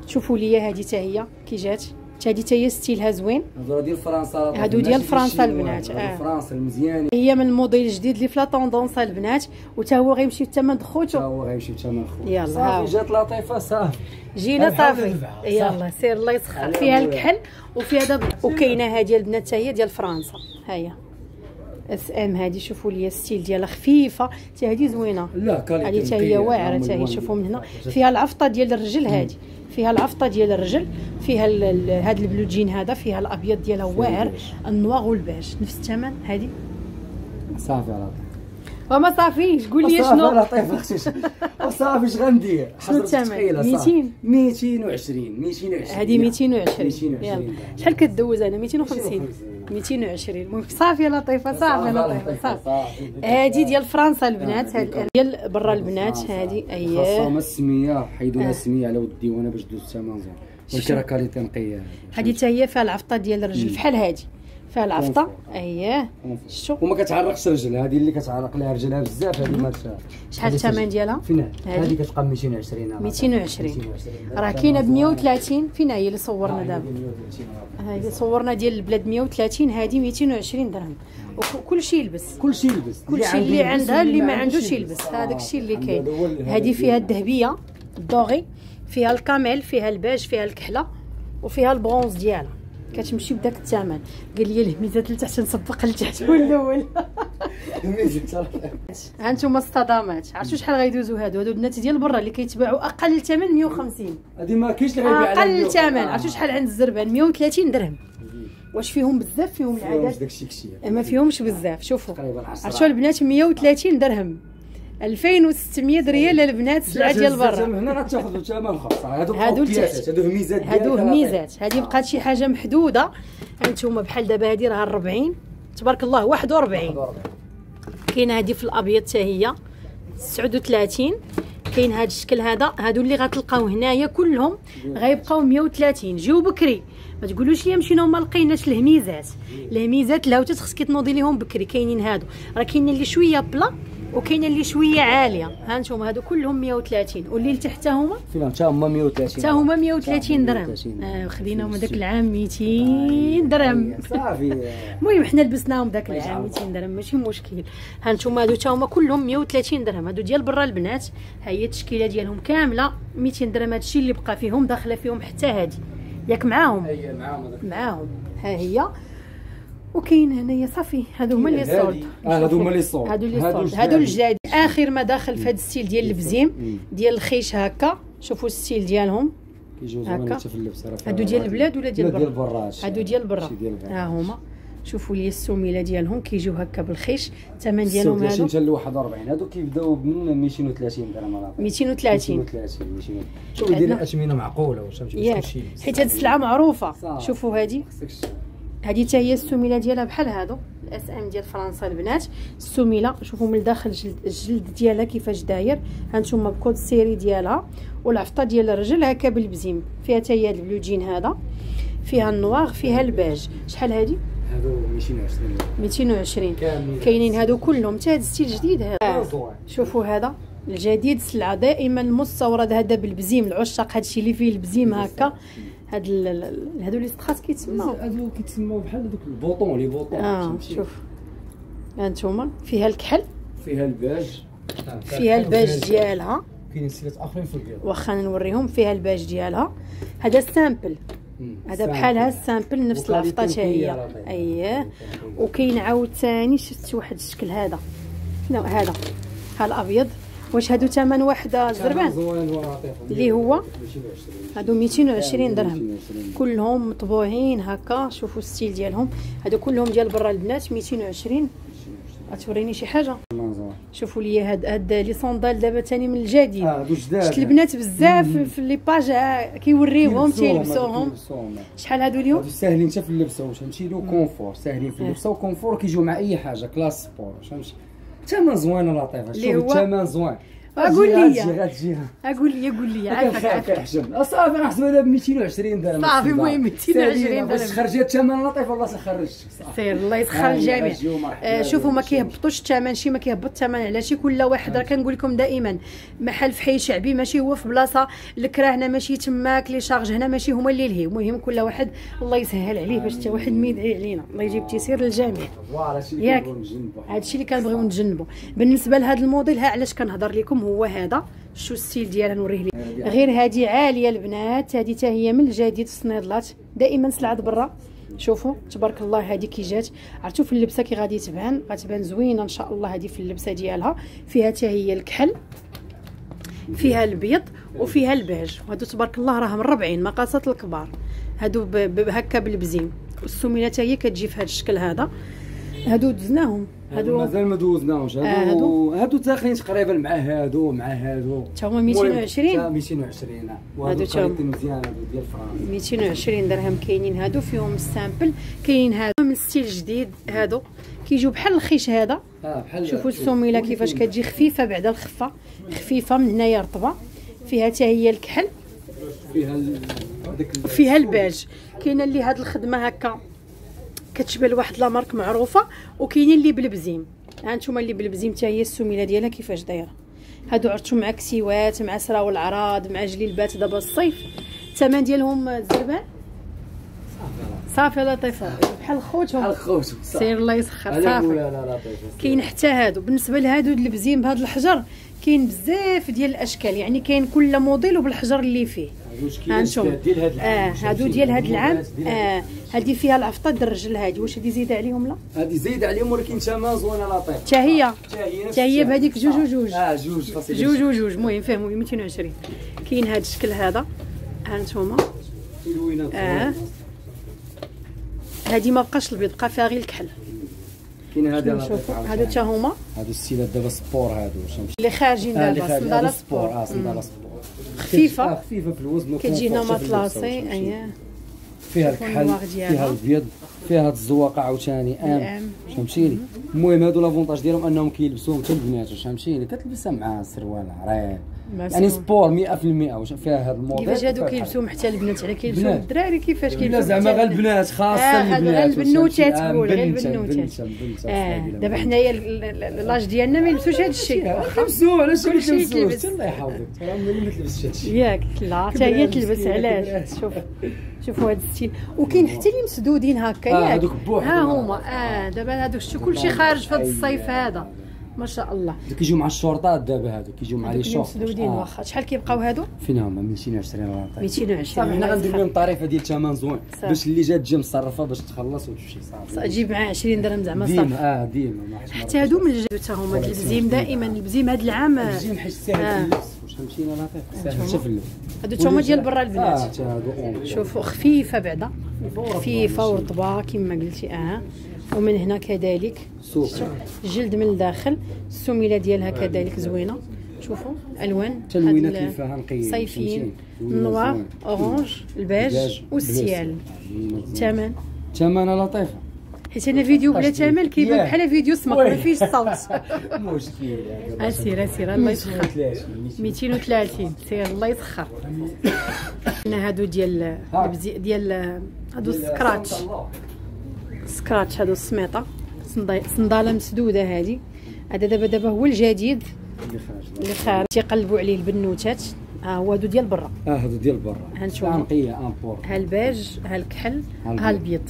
شوفوا ليا هادي حتى هي كي جات. هادي حتى هي style ها زوين هادو ديال فرنسا هادو ديال فرنسا البنات، آه. فرنسا المزيانين هي من الموديل الجديد اللي في la tendance البنات وتا هو غيمشي الثمن تا خوتو. هو غيمشي بثمن خويا يلا، صافي. جات لطيفة صافي. جينا صافي. يلا سير الله يسخر فيها. الكحل. وفيها دابا وكاينة هادي البنات حتى هي ديال فرنسا. ها هي اس ام هادي شوفوا لي ال style ديالها خفيفة. حتى هادي زوينة. la qualité هادي حتى هي واعرة حتى هي. شوفوا من هنا. فيها العفطه ديال الرجل هادي. فيها العفطه ديال الرجل فيها هاد ال bleu jean هذا فيها الأبيض ديالها واعر. ال noir وال beige. نفس الثمن هادي؟ صافي على وما صافيش قول لي صافي شنو؟ لطيفه أختي وصافي اش غندير شنو الثمن؟ 200 220 220 هذه 220 220 يلا. شحال كدوز أنا؟ 250 220 المهم صافي لطيفه صافي لطيفه صافي. هذه ديال فرنسا البنات ديال برا البنات هذه اييه ما السمية حيدوا لها آه. السمية على ود الديوانه باش دوز الثمن زين ولكن راه qualité نقية. هذه حتى هي فيها العفطة ديال الرجل. بحال هذه. فيها العفطه أييه. شتو وما كتعرقش رجل هذه اللي كتعرق لها رجلها بزاف هذه ما شحال الثمن ديالها؟ فين هذه؟ كتبقى 220 راه. 220 220. راه كاينة ب 130 فين هي اللي صورنا آه، دابا. 130 راه. هذه صورنا ديال البلاد 130 هذه 220 درهم. وكل شيء يلبس. كل شيء يلبس. كل شيء اللي عندها اللي ما عندوش يلبس. هذاك الشيء اللي كاين. هذه فيها الذهبية ال doré فيها ال camel فيها الباج فيها الكحلة وفيها البرونز ديالها. كتمشي بداك الثمن قال لي الهميزات لتحت نسبق لتحت هو الأول ها أنتم الصدمات عرفتوا شحال غيدوزوا هادو؟ هادو البنات ديال برا اللي كيتباعوا أقل ثمن 150 هذه ما كاينش اللي غيبيع أقل مليون. ثمن. آه. عرفتوا شحال عند الزربان 130 درهم. واش فيهم بزاف فيهم العدد؟ ما فيهمش بزاف. شوفوا. تقريبا 10 عرفتوا البنات 130 درهم. 2600 ريال البنات السلعه ديال برا هنا غتاخذوا ثمن خاص. هادو هادو هادو هميزات ديال هادو كنبه. هميزات هادي بقات شي حاجة محدودة. هانتوما بحال دابا هادي راه 40 تبارك الله 41 كاينة هادي في الأبيض حتى هي. 39 كاين هاد الشكل هذا. هادو اللي غتلقاو هنايا كلهم غيبقاو 130 جيو بكري. ما تقولوش لي مشينا وما لقيناش الهميزات الهميزات لا خصك تنوضي ليهم بكري. كاينين هادو. راه كاينين اللي شوية بلا وكاينه اللي شوية عالية. ها أنتم هادو كلهم 130 واللي لتحت هما؟ فين حتى هما 130 حتى هما 130 درهم. 130. آه خديناهم هذاك العام 200 درهم. صافي. <laughs> المهم حنا لبسناهم ذاك العام 200 درهم ماشي مشكل. ها أنتم هادو تا هما كلهم 130 درهم. هادو ديال برا البنات ها هي التشكيلة ديالهم كاملة. 200 درهم هادشي اللي بقى فيهم داخلة فيهم حتى هادي. ياك معاهم؟ معاهم معاهم. ها هي. وكاين هنايا صافي هادو هما اللي هادي. solde آه هادو هما اللي solde. هادو هادو solde هادو الجداد. آخر ما داخل في هاد ال style ديال البزيم ديال الخيش هكا. شوفوا ال style ديالهم. كيجيو هكا. زوين حتى في اللبس راه فيها هادو ديال. البلاد ولا ديال برا ديال. هادو ديال برا ديال ها هما. شوفوا لي السميله ديالهم. كيجيو هكا بالخيش. الثمن ديالهم هادو. 36 حتى ل 41 هادو كيبداو من 230 درهم راه. 230 230 200 شوف يدير الاثمنه معقولة واش فهمتي حيت هاد السلعة معروفة. شوفوا هادي. هادي حتى هي السميلة ديالها بحال هادو. الاس ام ديال فرنسا البنات. السميلة شوفوا من الداخل الجلد, الجلد ديالها كيفاش داير. هانتوما ب code ال série ديالها. والعفطة ديال الرجل هكا بالبزيم. فيها حتى هي هاد ال bleu jean هذا. فيها ال noir فيها الباج. شحال هادي؟ هادو 220 220 كاملين. كاينين هادو كلهم. حتى هاد ال style جديد هذا. زوين. شوفوا هذا. الجديد سلعة دائما المستورد هذا بالبزيم. العشاق هادشي اللي فيه البزيم هكا. هاد هادو لي سترات كيتسموا هادو كيتسموا بحال هذوك ال bouton les boutons آه؟ شوف. هانتوما فيها الكحل. فيها الباج. فيها الباج ديالها. كاينين ستيلات آخرين في البيض واخا نوريهم فيها الباج ديالها. هذا ال simple. هذا بحالها ال simple. نفس العفطه هي. أييه. وكاين عاود ثاني شفت واحد الشكل هذا. شنو هذا. ها الابيض واش هادو ثمن واحد زربان؟ زوين ولطيف اللي هو 220 هادو 220 درهم. 220. كلهم مطبوعين هكا شوفوا ال style ديالهم. هادو كلهم ديال برا البنات 220 غتوريني شي حاجة. شوفوا لي هاد هاد les sandales دابا ثاني من الجديد. جداد. شفت البنات بزاف في les pages آه، كيوريوهم تيلبسوهم. شحال هادو اليوم؟ هادو ساهلين حتى في اللبسه واش فهمتي؟ le confort ساهلين في. اللبسه و confort كيجيو مع أي حاجة classe sport فهمتي؟ الثمن زوين اللي شوف الثمن زوين أقول لي. غتجي أقول لي قول لي. كنحشم صافي نحسبها دابا ب 220 درهم صافي، المهم 220 باش درهم. خرجت الثمن لطيف والله خرجت سير الله يسخر آه، الجميع. آه شوفوا ما كيهبطوش الثمن شي ما كيهبط الثمن. على شي كل واحد راه كنقول لكم دائما محل في حي شعبي ماشي هو في بلاصة الكرا هنا ماشي تماك les charges هنا ماشي هما اللي لهي. المهم كل واحد الله يسهل عليه باش حتى واحد ما يدعي علينا. الله يجيب التيسير للجميع. ياك. هذا الشيء اللي كنبغيو نتجنبوا بالنسبة لهذا الموديل ها علاش كنهضر لكم؟ هو هذا شو ال style ديالها نوريه لي. غير هذه عالية البنات هذه حتى هي من الجديد الصنيدلات دائما سلعة برا. شوفوا تبارك الله هذه كي جات. عرفتوا في اللبسة كي غادي تبان؟ غتبان زوينة إن شاء الله هذه في اللبسة ديالها. فيها حتى هي الكحل فيها البيض وفيها البيج وهادو تبارك الله راهم ربعين مقاسات الكبار. هادو هكا بالبزيم. والسميله حتى هي كتجي في هذا الشكل هذا. هادو دزناهم. هادو هادو مازال ما دوزناهمش. آه، هادو؟ هادو داخلين تقريبا مع هادو مع هادو. تا هما 220 تا 220 وهادو هادو تا- qualité مزيان هادو ديال فرنسا. 220 درهم كاينين هادو فيهم ال simple. كاينين هادو من style جديد هادو. كيجيو بحال الخيش هذا. بحال شوفوا السميله كيفاش كتجي خفيفة بعد الخفة. خفيفة من هنايا رطبة. فيها حتى هي الكحل. فيها فيها الباج. كاينة اللي هاد الخدمة هكا. كتشبه لواحد la marque معروفة وكاينين اللي بالبزيم. ها أنتم اللي بالبزيم حتى هي السميلة ديالها كيفاش دايرة. هادو عرفتوا مع كسيوات مع سراو العراض مع جليلبات دابا الصيف. الثمن ديالهم الزربان صافي لطيفه بحال خوتهم بحال خوت سير الله يسخر. صافي. لا لطيف كاين حتى هادو. بالنسبة لهادو البزيم بهذا الحجر كاين بزاف ديال الأشكال. يعني كاين كل موديل وبالحجر اللي فيه. آه العام هادو ديال هاد العام هاد آه هادي فيها العفطه د الرجل هادي واش هادي زايده عليهم لا؟ هادي زايد عليهم ولكن ثمن زوينة لطيف حتى هي. حتى هي. بهذيك جوج وجوج. آه جوج جوج وجوج. المهم فهموا 220 كاين هاد الشكل هذا. ها أنتم زوينه آه. هادي ما بقاش البيض بقى فيها غير الكحل. كاين هذا نشوفوا هادو حتى هما. هادو السيلات دابا sport هادو اللي خارجين آه، دابا صنداله sport. آه صنداله sport. خفيفة. آه، خفيفه في الوزن كتجي هنا و confort في اللبسة matelassé. اييه فيها الكحل. فيها البيض فيها الزواقه عاوتاني ام. فهمتيني المهم هادو l'avantage ديالهم انهم كيلبسوهم حتى البنات فهمتيني كتلبسها مع السروال عريض يعني sport 100% واش فيها هاد الموديل كيفاش هادو كيلبسوهم حتى البنات؟ على كيلبسوهم بنات. الدراري كيفاش لا كيلبسوهم زعما غير البنات. خاصة آه، هادو البنات غير البنوتات تقول، غير البنوتات. دابا حنايا l'âge ديالنا ما يلبسوش هاد الشيء. <laughs> لبسوه علاش ما كيلبس. الله يحفظك ما تلبسش هادشي ياك لا حتى هي تلبس علاش. شوف شوفوا هاد ال style. وكاين حتى اللي مسدودين هكا آه، ياك. ها هما. آه دابا هادوك شتو كلشي خارج في هاد الصيف هذا. ما شاء الله. كيجيو مع الشرطات دابا هادو كيجيو مع les شرطات مسدودين آه. واخا. شحال كيبقاو هادو؟ فين هما 220 راه طيب. 220 صافي حنا غندير. لهم طريفة ديال ثمن زوين. باش اللي جات تجي مصرفة باش تخلص وتمشي. صافي. أجيب معاه 20 درهم زعما ديما صافي. آه ديما ما حش حتى هادو من الجدود حتى هما البزيم دائما البزيم هاد العام. الجيم حيت ساهل آه. واش فهمتينا لطيف ساهل حتى في هادو حتى هما ديال برا آه البنات. شوفوا خفيفة بعدا. خفيفة ورطبة. كما قلتي آه. ومن هنا كذلك الجلد من الداخل السميلة ديالها كذلك زوينة. شوفوا ألوان. تلوينات اللي ال- فيها نقية صيفيين؟ النوار زوين. orange ال beige دجاج، وال ciel. الثمن ثمنها لطيفه حيت أنا فيديو بلا. ثمن كيبان. بحال فيديو سمك. ما فيهش الصوت <laughs> مشكل. أسير أسير الله يسخر. 230 230 سير الله يسخر. هنا هادو ديال ديال هادو ال scratch scratch هادو السميطه صندا- صندالة مسدودة هادي. هذا دابا دابا هو الجديد. اللي خارج. اللي خارج. تيقلبوا عليه البنوتات. ها هو هادو ديال برا. آه هادو ديال برا. هانتوما. نقيه import. ها الباج ها الكحل ها البيض.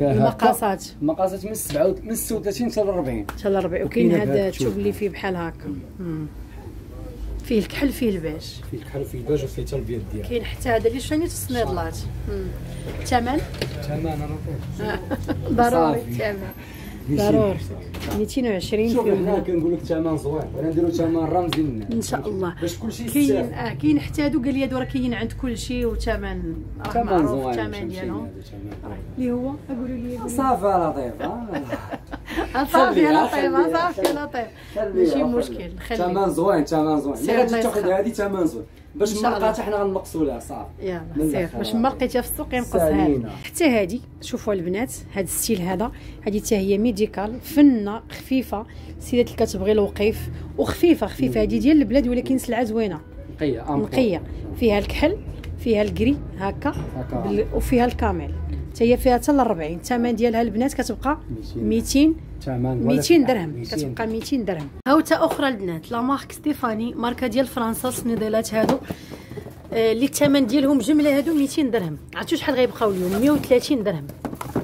المقاسات مقاسات من 7 من 36 حتى ل 40 حتى الربع وكاين وكاين هذا تشوف تشوف. اللي فيه بحال هكا. فيه الكحل فيه الباج فيه الكحل وفيه الباج وفيه حتى البيض ديالو. كاين حتى هذا اللي شاني الصنيدلات الثمن ثمن ضروري. الثمن ضروري 220 شوف هنا. كنقول لك ثمن زوين. أنا نديرو ثمن رمزي للناس إن شاء الله. باش كلشي كاين آه كاين حتى هادو قال لي هادو راه كاين عند كل شيء وثمن راه معروف الثمن ديالهم. اللي هو؟ قولوا لي صافي لطيف آه. <laughs> آه، صافي لطيف آه، صافي. لطيف. خليها، ماشي. مشكل خلي ثمن زوين ثمن زوين. اللي غادي تاخذ. هذه ثمن زوين. باش ما لقات حنا غنقصوا لها صافي. يلا سير. باش ما لقيتها في السوق ينقصها حتى هذه شوفوا البنات هذا ال style هذا هذه حتى هي médicale فنة خفيفة. السيدات اللي كتبغي الوقيف وخفيفة خفيفة هذه ديال البلاد ولكن سلعة زوينة. نقية نقية. فيها الكحل فيها الكري هكا وفيها الكاميل. حتى هي فيها حتى ل 40 الثمن ديالها البنات كتبقى 200 200 درهم. كتبقى 200 درهم. هاوتا أخرى البنات لا مارك ستيفاني ماركة ديال فرنسا الصنيديلات هادو. آه، اللي الثمن ديالهم جملة هادو 200 درهم. عرفتوا شحال غيبقاو اليوم؟ 130 درهم.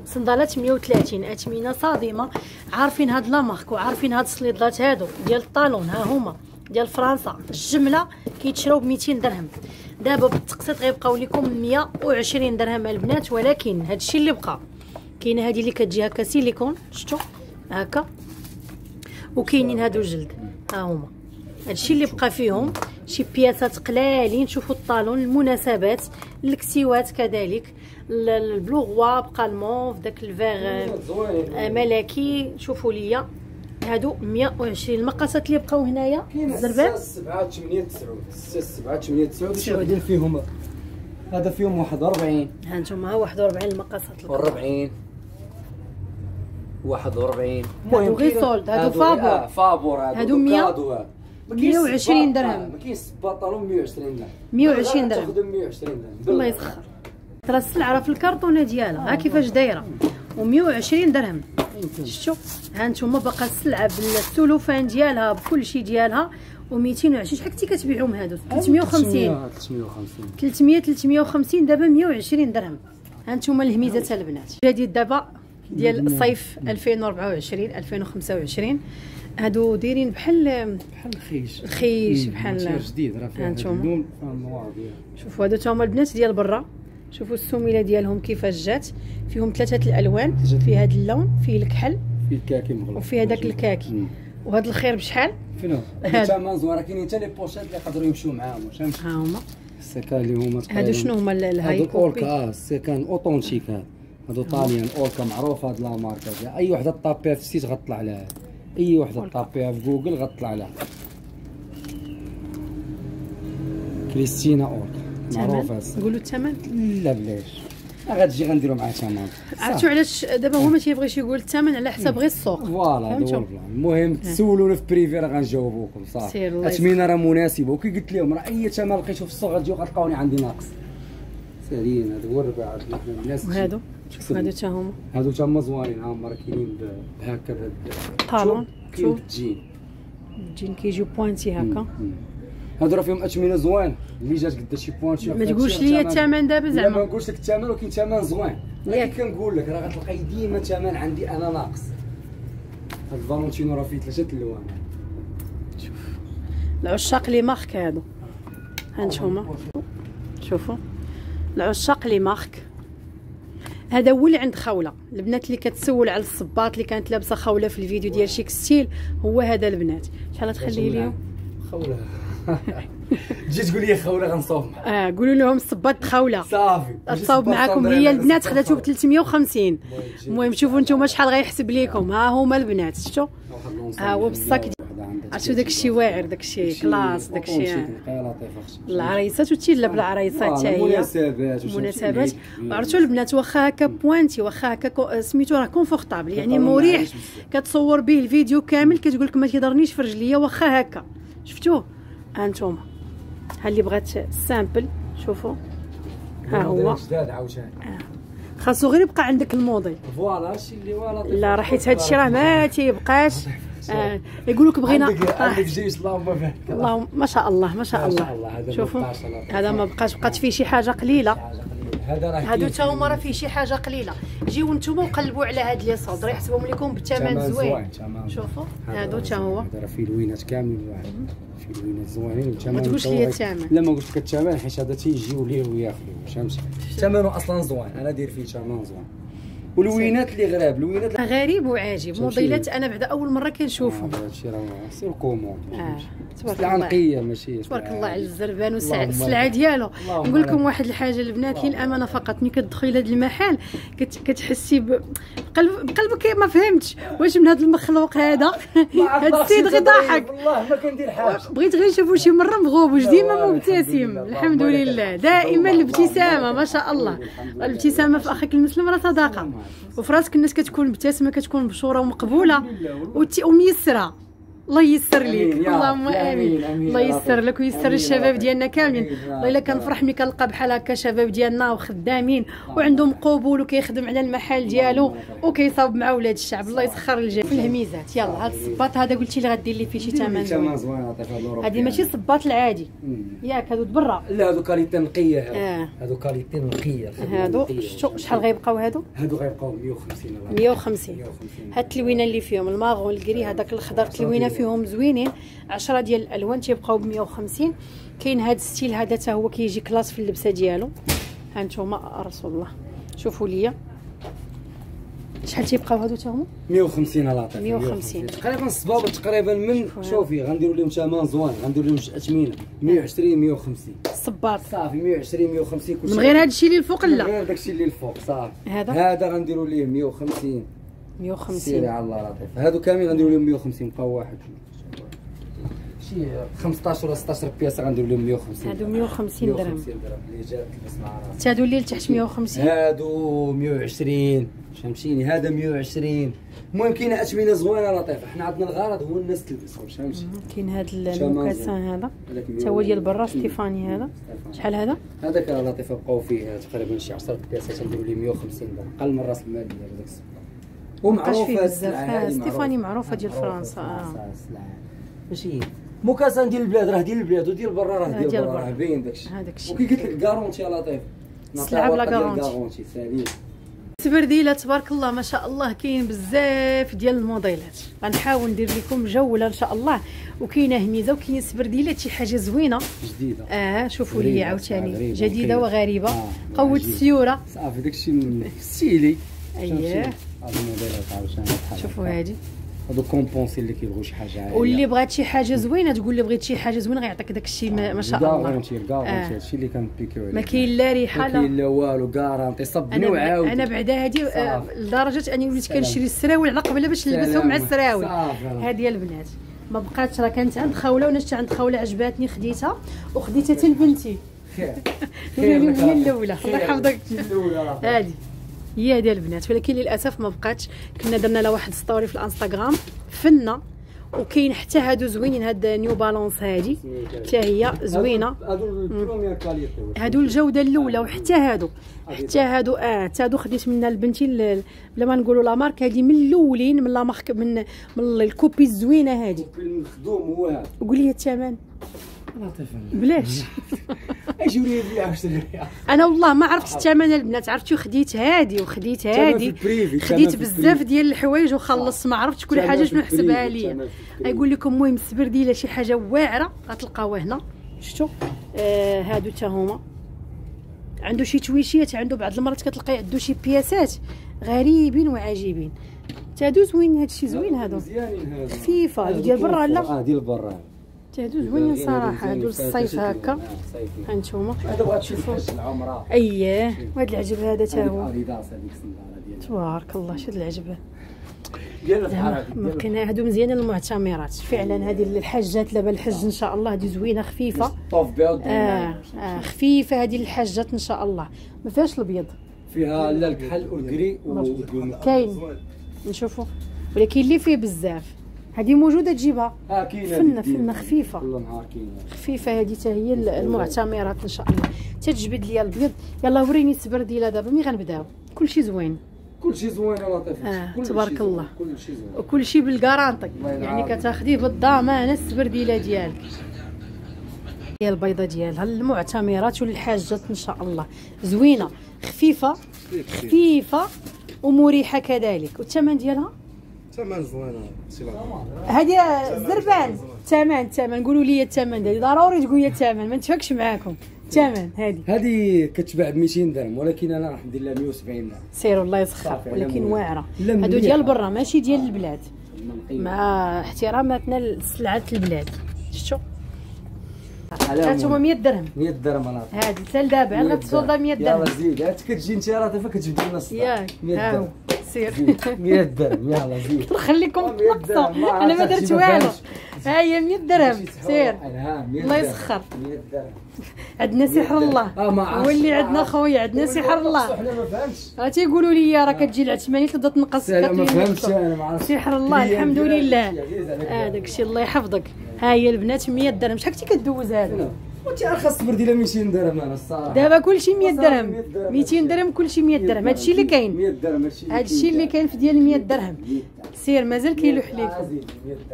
صندالات 130 اثمنه صادمة. عارفين هاد لا مارك وعارفين هاد الصليدلات هادو؟ ديال الطالون ها هما. ديال فرنسا. الجملة كيتشراو ب 200 درهم. دابا بالتقسيط غيبقاو لكم 120 درهم البنات ولكن هادشي اللي بقى. كاينة هذه اللي كتجي هكا سيليكون شفتوا هكا. وكاينين هادو الجلد ها هما. هادشي اللي بقى فيهم شي بياسات قلالين شوفوا ال talon المناسبات الكسيوات كذلك البلوغوا بقى الموف داك الفيغ آه، ملكي شوفوا ليا. هادو 120 المقاسات اللي بقاو هنايا؟ الزربان 7 8 9 6 7 8 9 فيهم. هذا فيهم 41 ها أنتم ها 41 المقاسات 40 41 المهم غير soldes هادو فابور. آه فابور هادو 100 120 درهم ما كاينش بنطلون 120 درهم. 120 درهم. تاخذ 120 درهم. الله يسخر. ترى السلعة في الكرتونه ديالها. ها كيفاش دايرة؟ و120 درهم. شفتوا؟ ها أنتم باقا السلعه بالسلوفان ديالها بكل شيء ديالها و220 شحال كنتي كتبيعهم هادو؟ 350 350 300 350 دابا 120 درهم. ها أنتم الهميزة البنات. جديد دابا ديال الصيف 2024 2025 هادو دايرين بحال بحال الخيش. الخيش بحال جديد راه فيها اللون النوار ديال شوفوا هادو تا هما البنات ديال برا. شوفوا السميلة ديالهم كيفاش جات. فيهم ثلاثة الألوان. في هذا اللون فيه الكحل. فيه الكاكي مغلق. وفيه هذاك الكاكي. وهذا الخير بشحال؟ فين هذا ما زوار كاينين حتى لي بوشيت اللي يقدروا يمشيو معاهم فهمتي ها هما. السكان اللي هما هادو شنو هما الهاي هادو اوركا آه السكان اوتونتيك هادو طاليان اوركا معروف هاد لا ماركة. أي وحدة طابيها في السيت غطلع لها. أي وحدة طابيها في جوجل غطلع لها. كريستينا اوركا معروفة نقولوا الثمن لا بلاش. غتجي غنديروا معاه ثمن عرفتوا علاش دابا هو ما تيبغيش يقول الثمن على حساب غير السوق. voilà المهم تسولونا في privé راه غنجاوبوكم صافي الثمنه راه مناسبه وكي قلت لهم راه أي ثمن لقيتو في السوق غتجيو غتلقاوني عندي ناقص. سالين هذا هو الربع الناس وهادو؟ هادو حتى هما. هادو حتى هما زوينين ها هما راه كاينين بهكا بهاد talon شوف الجين الجين كيجيو pointé هكا راه فيهم اثمنه زوين اللي جات قد شي pointe ما تقولش لي الثمن دابا زعما ما نقولش لك الثمن ولكن ثمن زوين ولكن كنقول لك راه غتلقاي ديما ثمن عندي أنا ناقص هاد الفالونتينو راه فيه ثلاثة الالوان شوف العشاق les marques هادو هانتوما شوفوا العشاق les marques هذا هو اللي عند خوله البنات اللي كتسول على الصباط اللي كانت لابسه خوله في الفيديو ديال chic style هو هذا البنات شحال تخليه ليهم خوله تجي تقول لي خوله غنصوب آه قولوا لهم الصباط خوله صافي. تصاوب معاكم. هي البنات خداتو ب 350 المهم شوفوا نتوما شحال غيحسب لكم ها هما البنات شفتوا؟ ها هو بالصاك عرفتوا داك الشيء واعر داك الشيء classe داك الشيء العريسات وتيلا بالعريسات حتى هي. مناسبات مناسبات. عرفتوا البنات واخا هكا pointé واخا هكا سميتو راه confortable يعني مريح. كتصور به الفيديو كامل كتقول لك ما تيضرنيش في رجليا واخا هكا. شفتوه؟ هانتوما. ها اللي بغات simple؟ شوفوا ها هو. جداد عاوتاني. آه. خاصو غير يبقى عندك الموديل. فوالا هادشي اللي والا لا راه حيت هادشي راه ما تيبقاش. <laughs> آه يقولوا لك بغينا عندك جيش اللهم بارك. اللهم ما شاء الله ما شاء الله. شوفوا هذا ما بقاش بقات فيه شي حاجة قليلة. هذا راه هادو تا هما راه فيه شي حاجة قليلة. جيو نتوما وقلبوا على هاد les soldes راه يحسبهم لكم بالثمن زوين. شوفوا هادو تا هو. هذا راه فيه لوينات كاملين. فيه لوينات زوينين والثمن ما تقولش لي الثمن لا ما قلت لك الثمن حيت هذا تيجيو ليه وياخذوا فهمتي ثمنه أصلا زوين. أنا داير فيه ثمن زوين. والوينات اللي غراب الوينات غريب وعاجب. موديلات أنا بعدا أول مرة كنشوفهم. هذا الشيء راه سير كومون آه. تبارك الله. نقيه ماشي تبارك الله على الزربان والسلعه ديالو. نقول لكم واحد الحاجة البنات هي الأمانة فقط ملي كتدخلي لهذا المحل كتحسي بقلب بقلبك ما فهمتش. واش من هذا المخلوق هذا؟ هذا السيد غير ضاحك والله ما كندير حاجة. بغيت غير نشوفو شي مرة مغوب واش ديما مبتسم. الحمد لله. دائما الابتسامة ما شاء الله. الابتسامة في أخيك المسلم راه صدقه وفي راسك الناس كتكون مبتسمة كتكون بشوره ومقبولة وميسرة. الله ييسر ليك. اللهم آمين. الله ييسر لك ويسر الشباب ديالنا كاملين. والله الا كنفرح ملي كنلقى بحال هكا شباب ديالنا وخدامين وعندهم قبول وكيخدم على المحل ديالو وكيصاوب مع ولاد الشعب. الله يسخر الجميع. في الهميزات يلا هذا الصباط هذا قلتي لي غدير لي فيه شي ثمن زوين هذه ماشي صباط العادي. ياك هادو برا لا هادو qualité نقية. آه. هادو qualité نقية. هادو شحال غيبقاو هادو؟ هادو غيبقاو 150 150 هاد التلوينة اللي فيهم ال marron ال gris هذاك الخضر تلوينة فيهم زوينين. 10 ديال الألوان تيبقاو ب 150 كاين هذا ال style هذا حتى هو كيجي classe في اللبسة ديالو. ها نتوما رسول الله. شوفوا ليا. شحال تيبقاو هادو حتى هما؟ 150 لاطيف 150 تقريبا الصباب تقريبا من شوفي غنديروا لهم ثمن زوين غنديروا لهم اثمنه 120 150 الصباط صافي 120 150 كلشي من غير هذا الشيء اللي الفوق لا. من غير داك الشيء اللي الفوق صافي. هذا؟ هذا غنديروا ليه 150 150 سيري على الله لطيف. هادو كاملين غنديروا لهم 150 بقاو واحد. شي 15 ولا 16 بياسه غنديروا لهم 150 هادو 150 درهم. 150 درهم. اللي جات تلبس مع راسها هادو اللي لتحت 150 هادو 120 فهمتيني هذا 120 المهم كاينة اثمنه زوينه لطيفة. حنا عندنا الغرض هو الناس تلبس فهمتي كاين هذا المكاسان هذا. حتى هو ديال برا ستيفاني هذا. شحال هذا؟ هذاك لطيفه بقاو فيه تقريبا شي 10 بياسات نديروا ليه 150 درهم. أقل من رأس المال ديال داك ومعروفة بزاف. ستيفاني معروفة. ديال فرنسا آه. ماشي. مكاسان ديال البلاد راه ديال البلاد وديال برا راه ديال برا راه باين داكشي. هذاك وكي قلت لك garantie يا لطيف السلعه بلا garantie سالي سبرديله تبارك الله ما شاء الله كاين بزاف ديال الموديلات. غنحاول ندير لكم جولة إن شاء الله. وكاينه هميزه وكاين سبرديلات شي حاجة زوينة. جديدة. آه شوفوا لي عاوتاني. جديدة وغريبة. آه. قوه السيوره صافي داكشي stylé أييه. هذه الموديلات عاوتاني شوفوا هذه هادو compensés اللي كيبغوا شي حاجة عاليه واللي بغات شي حاجة زوينة تقول لي بغيت شي حاجة زوينة غيعطيك داك الشيء ما شاء الله. garantie garantie هادشي اللي كنبيكيو عليه ما كاين لا ريحة لا. كاين لا والو garantie صبني وعاود أنا بعدا هادي آه، لدرجة أني وليت كنشري السراويل على قبل باش نلبسهم مع السراويل. هادي البنات. ما بقاتش راه كانت عند خوله وأنا شفت عند خوله عجباتني خديتها. وخديتها حتى لبنتي خير <laughs> خير الأولى. الله يحفظك. هادي. هي ديال البنات ولكن للأسف ما بقاتش. كنا درنا لها واحد story في الانستغرام فنة وكاين حتى هادو زوينين هاد New Balance هادي. حتى هي زوينة. هادو الجودة الأولى وحتى هادو. حتى هادو آه حتى هادو خديت منها لبنتي بلا ما نقولوا la marque هادي من الأولين من la marque من من ال copie الزوينة هادي. المخدوم هو هذا. قول لي الثمن. بلاش. <laughs> أنا والله ما عرفت الثمن البنات عرفتي خديت هادي وخديت هادي. خديت بزاف ديال الحوايج وخلصت ما عرفتش كل حاجة شنو حسبها ليا يقول لكم المهم السبرديله شي حاجة واعرة غتلقاوها هنا. شفتوا آه هادو حتى هما. عنده شي تويشيات عنده بعض المرات كتلقاي عنده شي بياسات غريبين وعجيبين. هادو زوين هادشي زوين هادو خفيفه هادو. ديال برا لا. آه ديال برا. هادو زوينين صراحة هادو الصيف هكا. ها نتوما. هذا بغات تشوفوا أييه وهذا العجب هذا تا هو. تبارك الله شد العجب. كاين هادو مزيانين المعتمرات. فعلا هذه الحاجات لابا الحج إن شاء الله هذه زوينة خفيفة. آه, آه خفيفة هذه الحاجات إن شاء الله. ما فيهاش الابيض فيها لا الكحل والكري كاين. نشوفوا ولكن اللي فيه بزاف. هذه موجودة تجيبها. كاينة فنه فنه خفيفة. كل نهار كاينة خفيفة هذه حتى هي المعتمرات إن شاء الله. تتجبد لي البيض يلا وريني السبرديله دابا ملي غنبداو؟ كلشي زوين. كلشي زوين لطيف آه تبارك الله. كلشي زوين. وكلشي بالكارانطي يعني كتاخديه بالضمان السبرديله ديالك. هي البيضة ديالها. المعتمرات والحاجات إن شاء الله. زوينة خفيفة خفيفة ومريحة كذلك. والثمن ديالها؟ ثمن زوينة هذه الزربان الثمن الثمن. قولوا لي الثمن ديالي. ضروري تقول لي الثمن ما نتفكش معاكم. الثمن هذه هذه كتباع ب 200 درهم ولكن أنا ندير لها 170 درهم. سيروا الله يسخر ولكن واعرة. هادو ديال برا ماشي ديال البلاد. مع احتراماتنا لسلعة البلاد. شفتوا؟ هانتوما 100 درهم. 100 درهم أنا هادي حتى لدابا عاد غتسولدا 100 درهم. يلاه زيد عاد كتجي انت لطيفه كتجبدي لنا الصداع. ياك 100 درهم. سير. 100 درهم. يلا زيد. <laughs> نخليكم تنقصوا أنا ما درت والو. ها هي 100 درهم. سير. الله يسخر. 100 درهم. عندنا سحر الله. هو اللي عندنا خويا عندنا سحر الله أنا ما فهمتش. ها تيقولوا لي راه كتجي العثماني تبدا تنقص ما فهمتش أنا ما عرفتش سحر الله الحمد لله. هذاك الشيء الله يحفظك. ها هي البنات 100 درهم. شحال كنتي كدوز هذا؟ وانت أرخص ديال 200 درهم أنا الصراحة. دابا كلشي 100 درهم. 200 درهم. كلشي 100 درهم. هادشي اللي كاين. 100 درهم هادشي هادشي اللي كاين في ديال 100 درهم. سير مازال كيلوح ليكم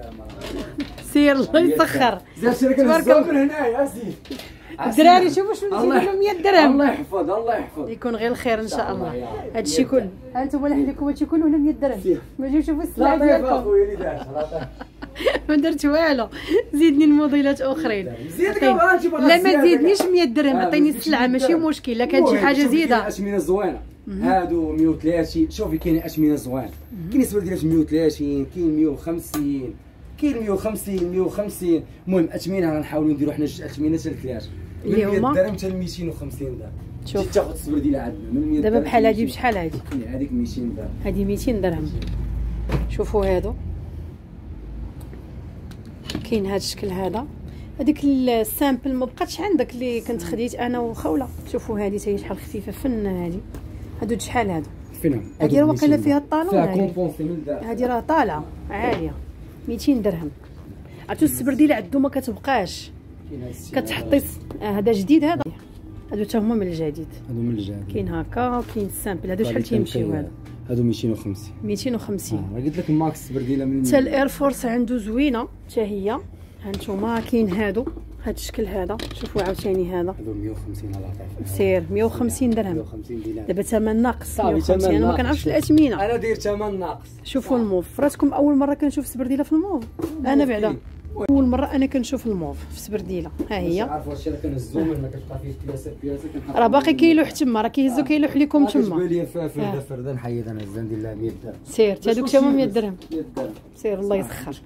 <laughs> سير الله يسخر. تبارك الله. من هنايا سيدي الدراري شوفوا شنو نجيب لهم 100 درهم الله يحفظ الله يحفظ. يكون غير الخير إن شاء الله. هادشي كل أنتم ولا لكم هادشي كله هنا 100 درهم؟ ما جيو شوفوا السلعه ديالكم ما <laughs> درت والو. زيدني الموديلات آخرين. زيد لا ما تزيدنيش 100 درهم. عطيني السلعة ماشي مشكل لا كانت شي حاجة زياده اشمنه زوينه هادو 130 شوفي كاين اشمنه زوينه كاين سبرديلات 130 كاين 150 كاين 150 150 المهم اثمنه غنحاولوا نديروا حنا جوج اثمنه حتى لثلاثه اللي هما درهم حتى 250 درهم شوف. تاخذ السبرديله عندنا. من 100 دابا بحال هادي بشحال هادي؟ هذيك 200 درهم هادي 200 درهم. شوفوا هادو. كاين هاد الشكل هذا. هذيك ال simple ما بقاتش عندك اللي كنت خديت أنا وخولة. شوفوا هذه حتى شحال خفيفة. فن هذه هادو شحال هادو؟ فين هذه راه واقيلا فيها ال talon من هذه راه طالعه عالية. 200 درهم. عرفتوا السبرديله عندو ما كتبقاش. كتحطي آه هذا جديد هذا. هادو حتى هما من الجديد. هادو من الجديد. كاين هكا وكاين ال simple هادو شحال تيمشيو هادو؟ هادو 250 250 آه قلت لك Max سبرديله من حتى ال Air Force عنده زوينة. حتى هي. هانتوما كاين هادو. هاد الشكل هذا. شوفوا عاوتاني هذا. هادو 150 على سير 150 درهم. 150 دينار. دابا ثمن ناقص صافي 150 أنا ما كنعرفش الأثمنة. أنا داير ثمن ناقص. شوفوا الموف. راتكم أول مرة كنشوف سبرديله في الموف. أنا بعدا. أول مرة أنا كنشوف الموف في سبرديلة. ها هي. كنهزو هنا كتبقى فيه pièce pièce راه باقي كيلوح تما راه كيهزو كيلوح لكم تما. كتبان لي فرده فردة نحيد أنا الزان ندير لها 100 درهم سير هذوك تا هما 100 درهم 100 درهم سير الله يسخر.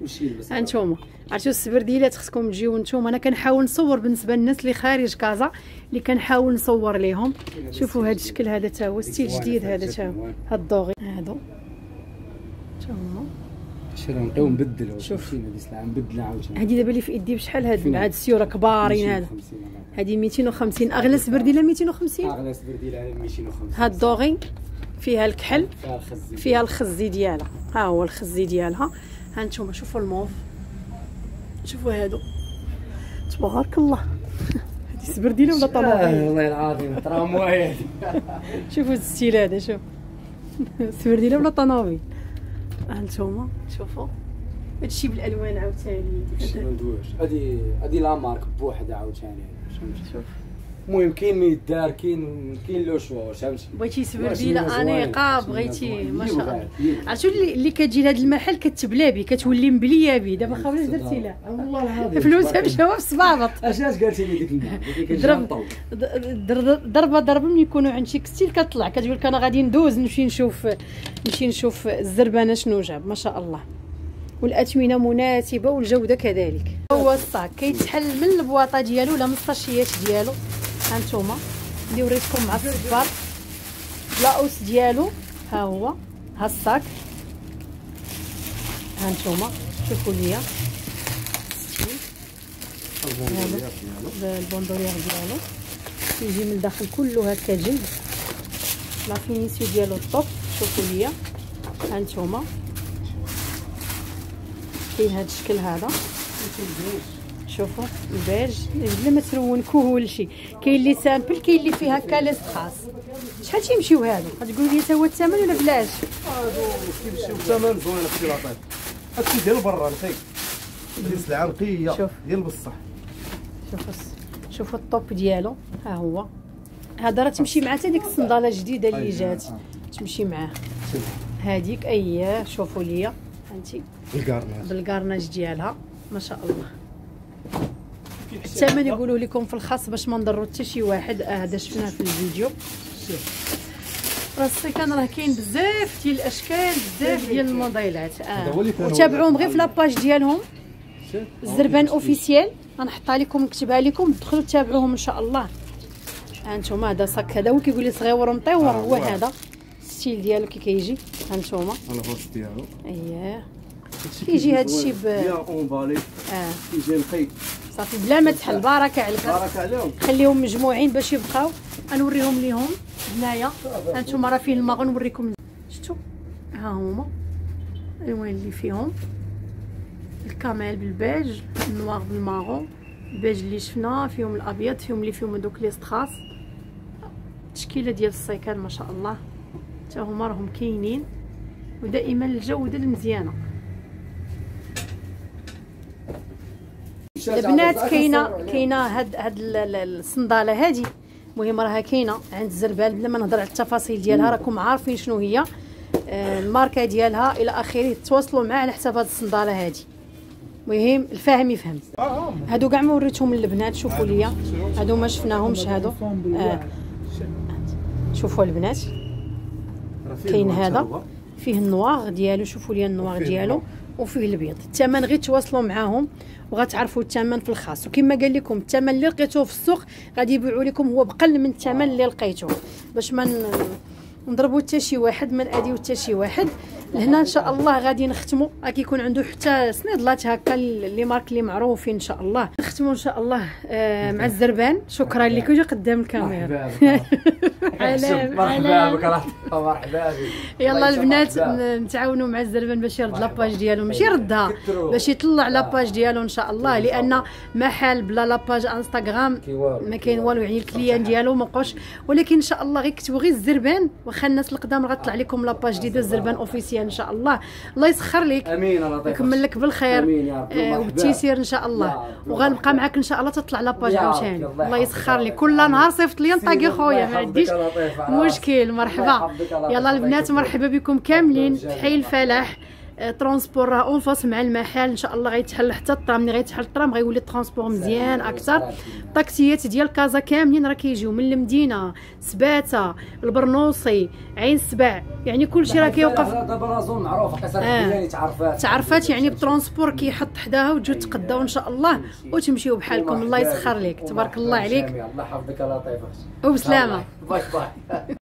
هانتوما عرفتوا السبرديلات خصكم تجيو نتوما. أنا كنحاول نصور بالنسبة للناس اللي خارج كازا اللي كنحاول نصور ليهم. شوفوا هذا الشكل هذا تا هو style جديد هذا تا هو هاد ال doré هادو. تا هما. شرا نبقيو نبدلو شوف. نبدلها عاوتاني. هادي دابا اللي في ايدي بشحال هاد؟ هاد السيورة كبارين هذا هادي 250 اغلى سبرديله 250 اغلى سبرديله على 250 هاد الدوغي فيها الكحل فيها الخزي فيها الخزي ديالها. ها هو الخزي ديالها. ها نتوما شوفوا الموف. شوفوا هادو. تبارك الله. <laughs> هادي سبرديله ولا طلوع والله العظيم ترامواي <laughs> شوفوا الستيل هذا شوف. <laughs> سبرديله ولا طنوبيل ها نتوما شوفوا. هادشي بالألوان عاوتاني. ما ندويش هادي هادي لا مارك بوحدها عاوتاني. شوف. المهم كاين ما يدار كاين كاين لو شوا فهمتي بغيتي زوينة، انيقه بغيتي. ما شاء الله عرفتوا اللي, اللي كتجي لهذا المحل كتبلا به كتولي مبليه به دابا خاوله درتي لها والله العظيم فلوسها مشاو في الصبابط اش اش قالتي لي ديك ضرب ضرب- ضربه ضربه ملي يكونوا عند شي كستيل كطلع كتقول لك أنا غادي ندوز نمشي نشوف نمشي نشوف الزربانه شنو جاب ما شاء الله والاثمنه مناسبه والجوده كذلك هو الصاك كيتحل من البواطه ديالو ولا من الساشيات ديالو ها نتوما اللي وريتكم مع الصبار لاوس ديالو ها هو ها الصاك. ها نتوما شوفوا ليا. ال bandoulière ديالو. يجي من الداخل كله هكا جلد. la finition ديالو ال top شوفوا ليا. ها نتوما كاين هذا الشكل هذا. شوفوا البيج. بلا ما تلونكوه شي. كاين اللي simple كاين اللي فيه هكا les strass. شحال تيمشيو هادو؟ غتقولوا لي تا هو الثمن ولا بلاش؟ كيمشيو بثمن زوين أختي لطيف هادشي ديال برا نقي ديال سلعه نقيه. ديال بصح. شوفوا شوفوا الطوب ديالو. ها هو. هذا راه تمشي مع حتى ديك الصندالة الجديده اللي أيوة، جات. تمشي معاه. هذيك أييه شوفوا ليا. هانتي. الكارناج بالكارناج ديالها. ما شاء الله. الثمن يقولوا لكم في الخاص باش ما نضروا حتى شي واحد. آه، هذا شفناه في الفيديو. راه السيكان راه كاين بزاف ديال الأشكال بزاف ديال الموديلات آه. كان وتابعوهم غير في la page ديالهم. الزربان officiel غنحطها لكم نكتبها لكم. دخلوا تابعوهم إن شاء الله. ها أنتم هذا sac. هذا هو كيقول لي صغيور مطيور هو هذا. ال style ديالو كي كيجي. ها أنتم الغوص ديالو اييه كيجي هذا الشيء ب آه. كيجي نقي صافي بلا ما تحل. بارك عليك. بارك عليهم. خليهم مجموعين باش يبقاو. غنوريهم ليهم. هنايا. هانتوما راه فيه الماء؟ غنوريكم. شفتوا؟ ها هما. الالوان اللي فيهم. ال camel بالبيج ال noir بال marron البيج اللي شفنا فيهم الأبيض فيهم اللي فيهم دوك les strass. التشكيله ديال السيكان ما شاء الله. حتى هما راهم كاينين. ودائما الجودة المزيانة. البنات كاينة كاينة هاد هاد ال- ال- الصنداله هادي. المهم راها كاينة عند الزربال بلا ما نهضر على التفاصيل ديالها راكم عارفين شنو هي. آه، الماركه ديالها إلى اخره تواصلوا معاه على حساب هاد الصنداله هادي. المهم الفاهم يفهم. هادو كاع ما وريتهم للبنات شوفوا ليا. هادو ما شفناهمش هادو. آه. شوفوا البنات. كاين هذا. فيه النواغ ديالو شوفوا لي النواغ ديالو. وفيه البيض. الثمن غير تواصلوا معاهم وغتعرفوا الثمن في الخاص. وكما قال لكم الثمن اللي لقيتوه في السوق غادي يبيعوا لكم هو بقل من الثمن اللي لقيتوه. باش ما نضربوا حتى شي واحد ما ناديو حتى شي واحد. لهنا إن شاء الله غادي نختموا غادي يكون عنده حتى سنيدلات هكا اللي مارك اللي معروفين إن شاء الله. نختموا إن شاء الله آه مع الزربان. شكرا لك وجا قدام الكاميرا. مرحبا بك <laughs> مرحبا بك يلا البنات نتعاونوا مع الزربان باش يرد. la page ديالو. ماشي يردها كثروا. باش يطلع la page آه. ديالو إن شاء الله. لأن محل بلا la page انستغرام. ما كاين والو. يعني ال client ديالو ما بقاش ولكن إن شاء الله غير كتبوا غير الزربان. واخا الناس القدام غتطلع لكم la page جديدة. الزربان officiel إن شاء الله الله يسخر لك آمين الله يكمل لك بالخير آمين يا رب. آه،. وبالتيسير إن شاء الله. وغنبقى معاك إن شاء الله تطلع la page. عاوتاني الله. يسخر لك كل نهار صيفط لي نطاقي خويا ما عنديش. مشكل مرحبا. يلا البنات. مرحبا بكم كاملين في حي الفلاح آه، transport راه en face مع المحل ان شاء الله غيتحل حتى الطرام ملي غيتحل الطرام غيولي ال transport مزيان أكثر الطاكسيات ديال كازا كاملين راه كيجيو من المدينة سباته البرنوصي عين السبع يعني كلشي راه كيوقف. دابا راه zone معروفه قصر آه. تعرفات. تعرفات يعني ب transport كيحط حداها وتجيو تقداو إن شاء الله وتمشيو بحالكم. الله يسخر لك. تبارك الله عليك. الله يحفظك يا لطيف. وبسلامة. باي باي. <laughs>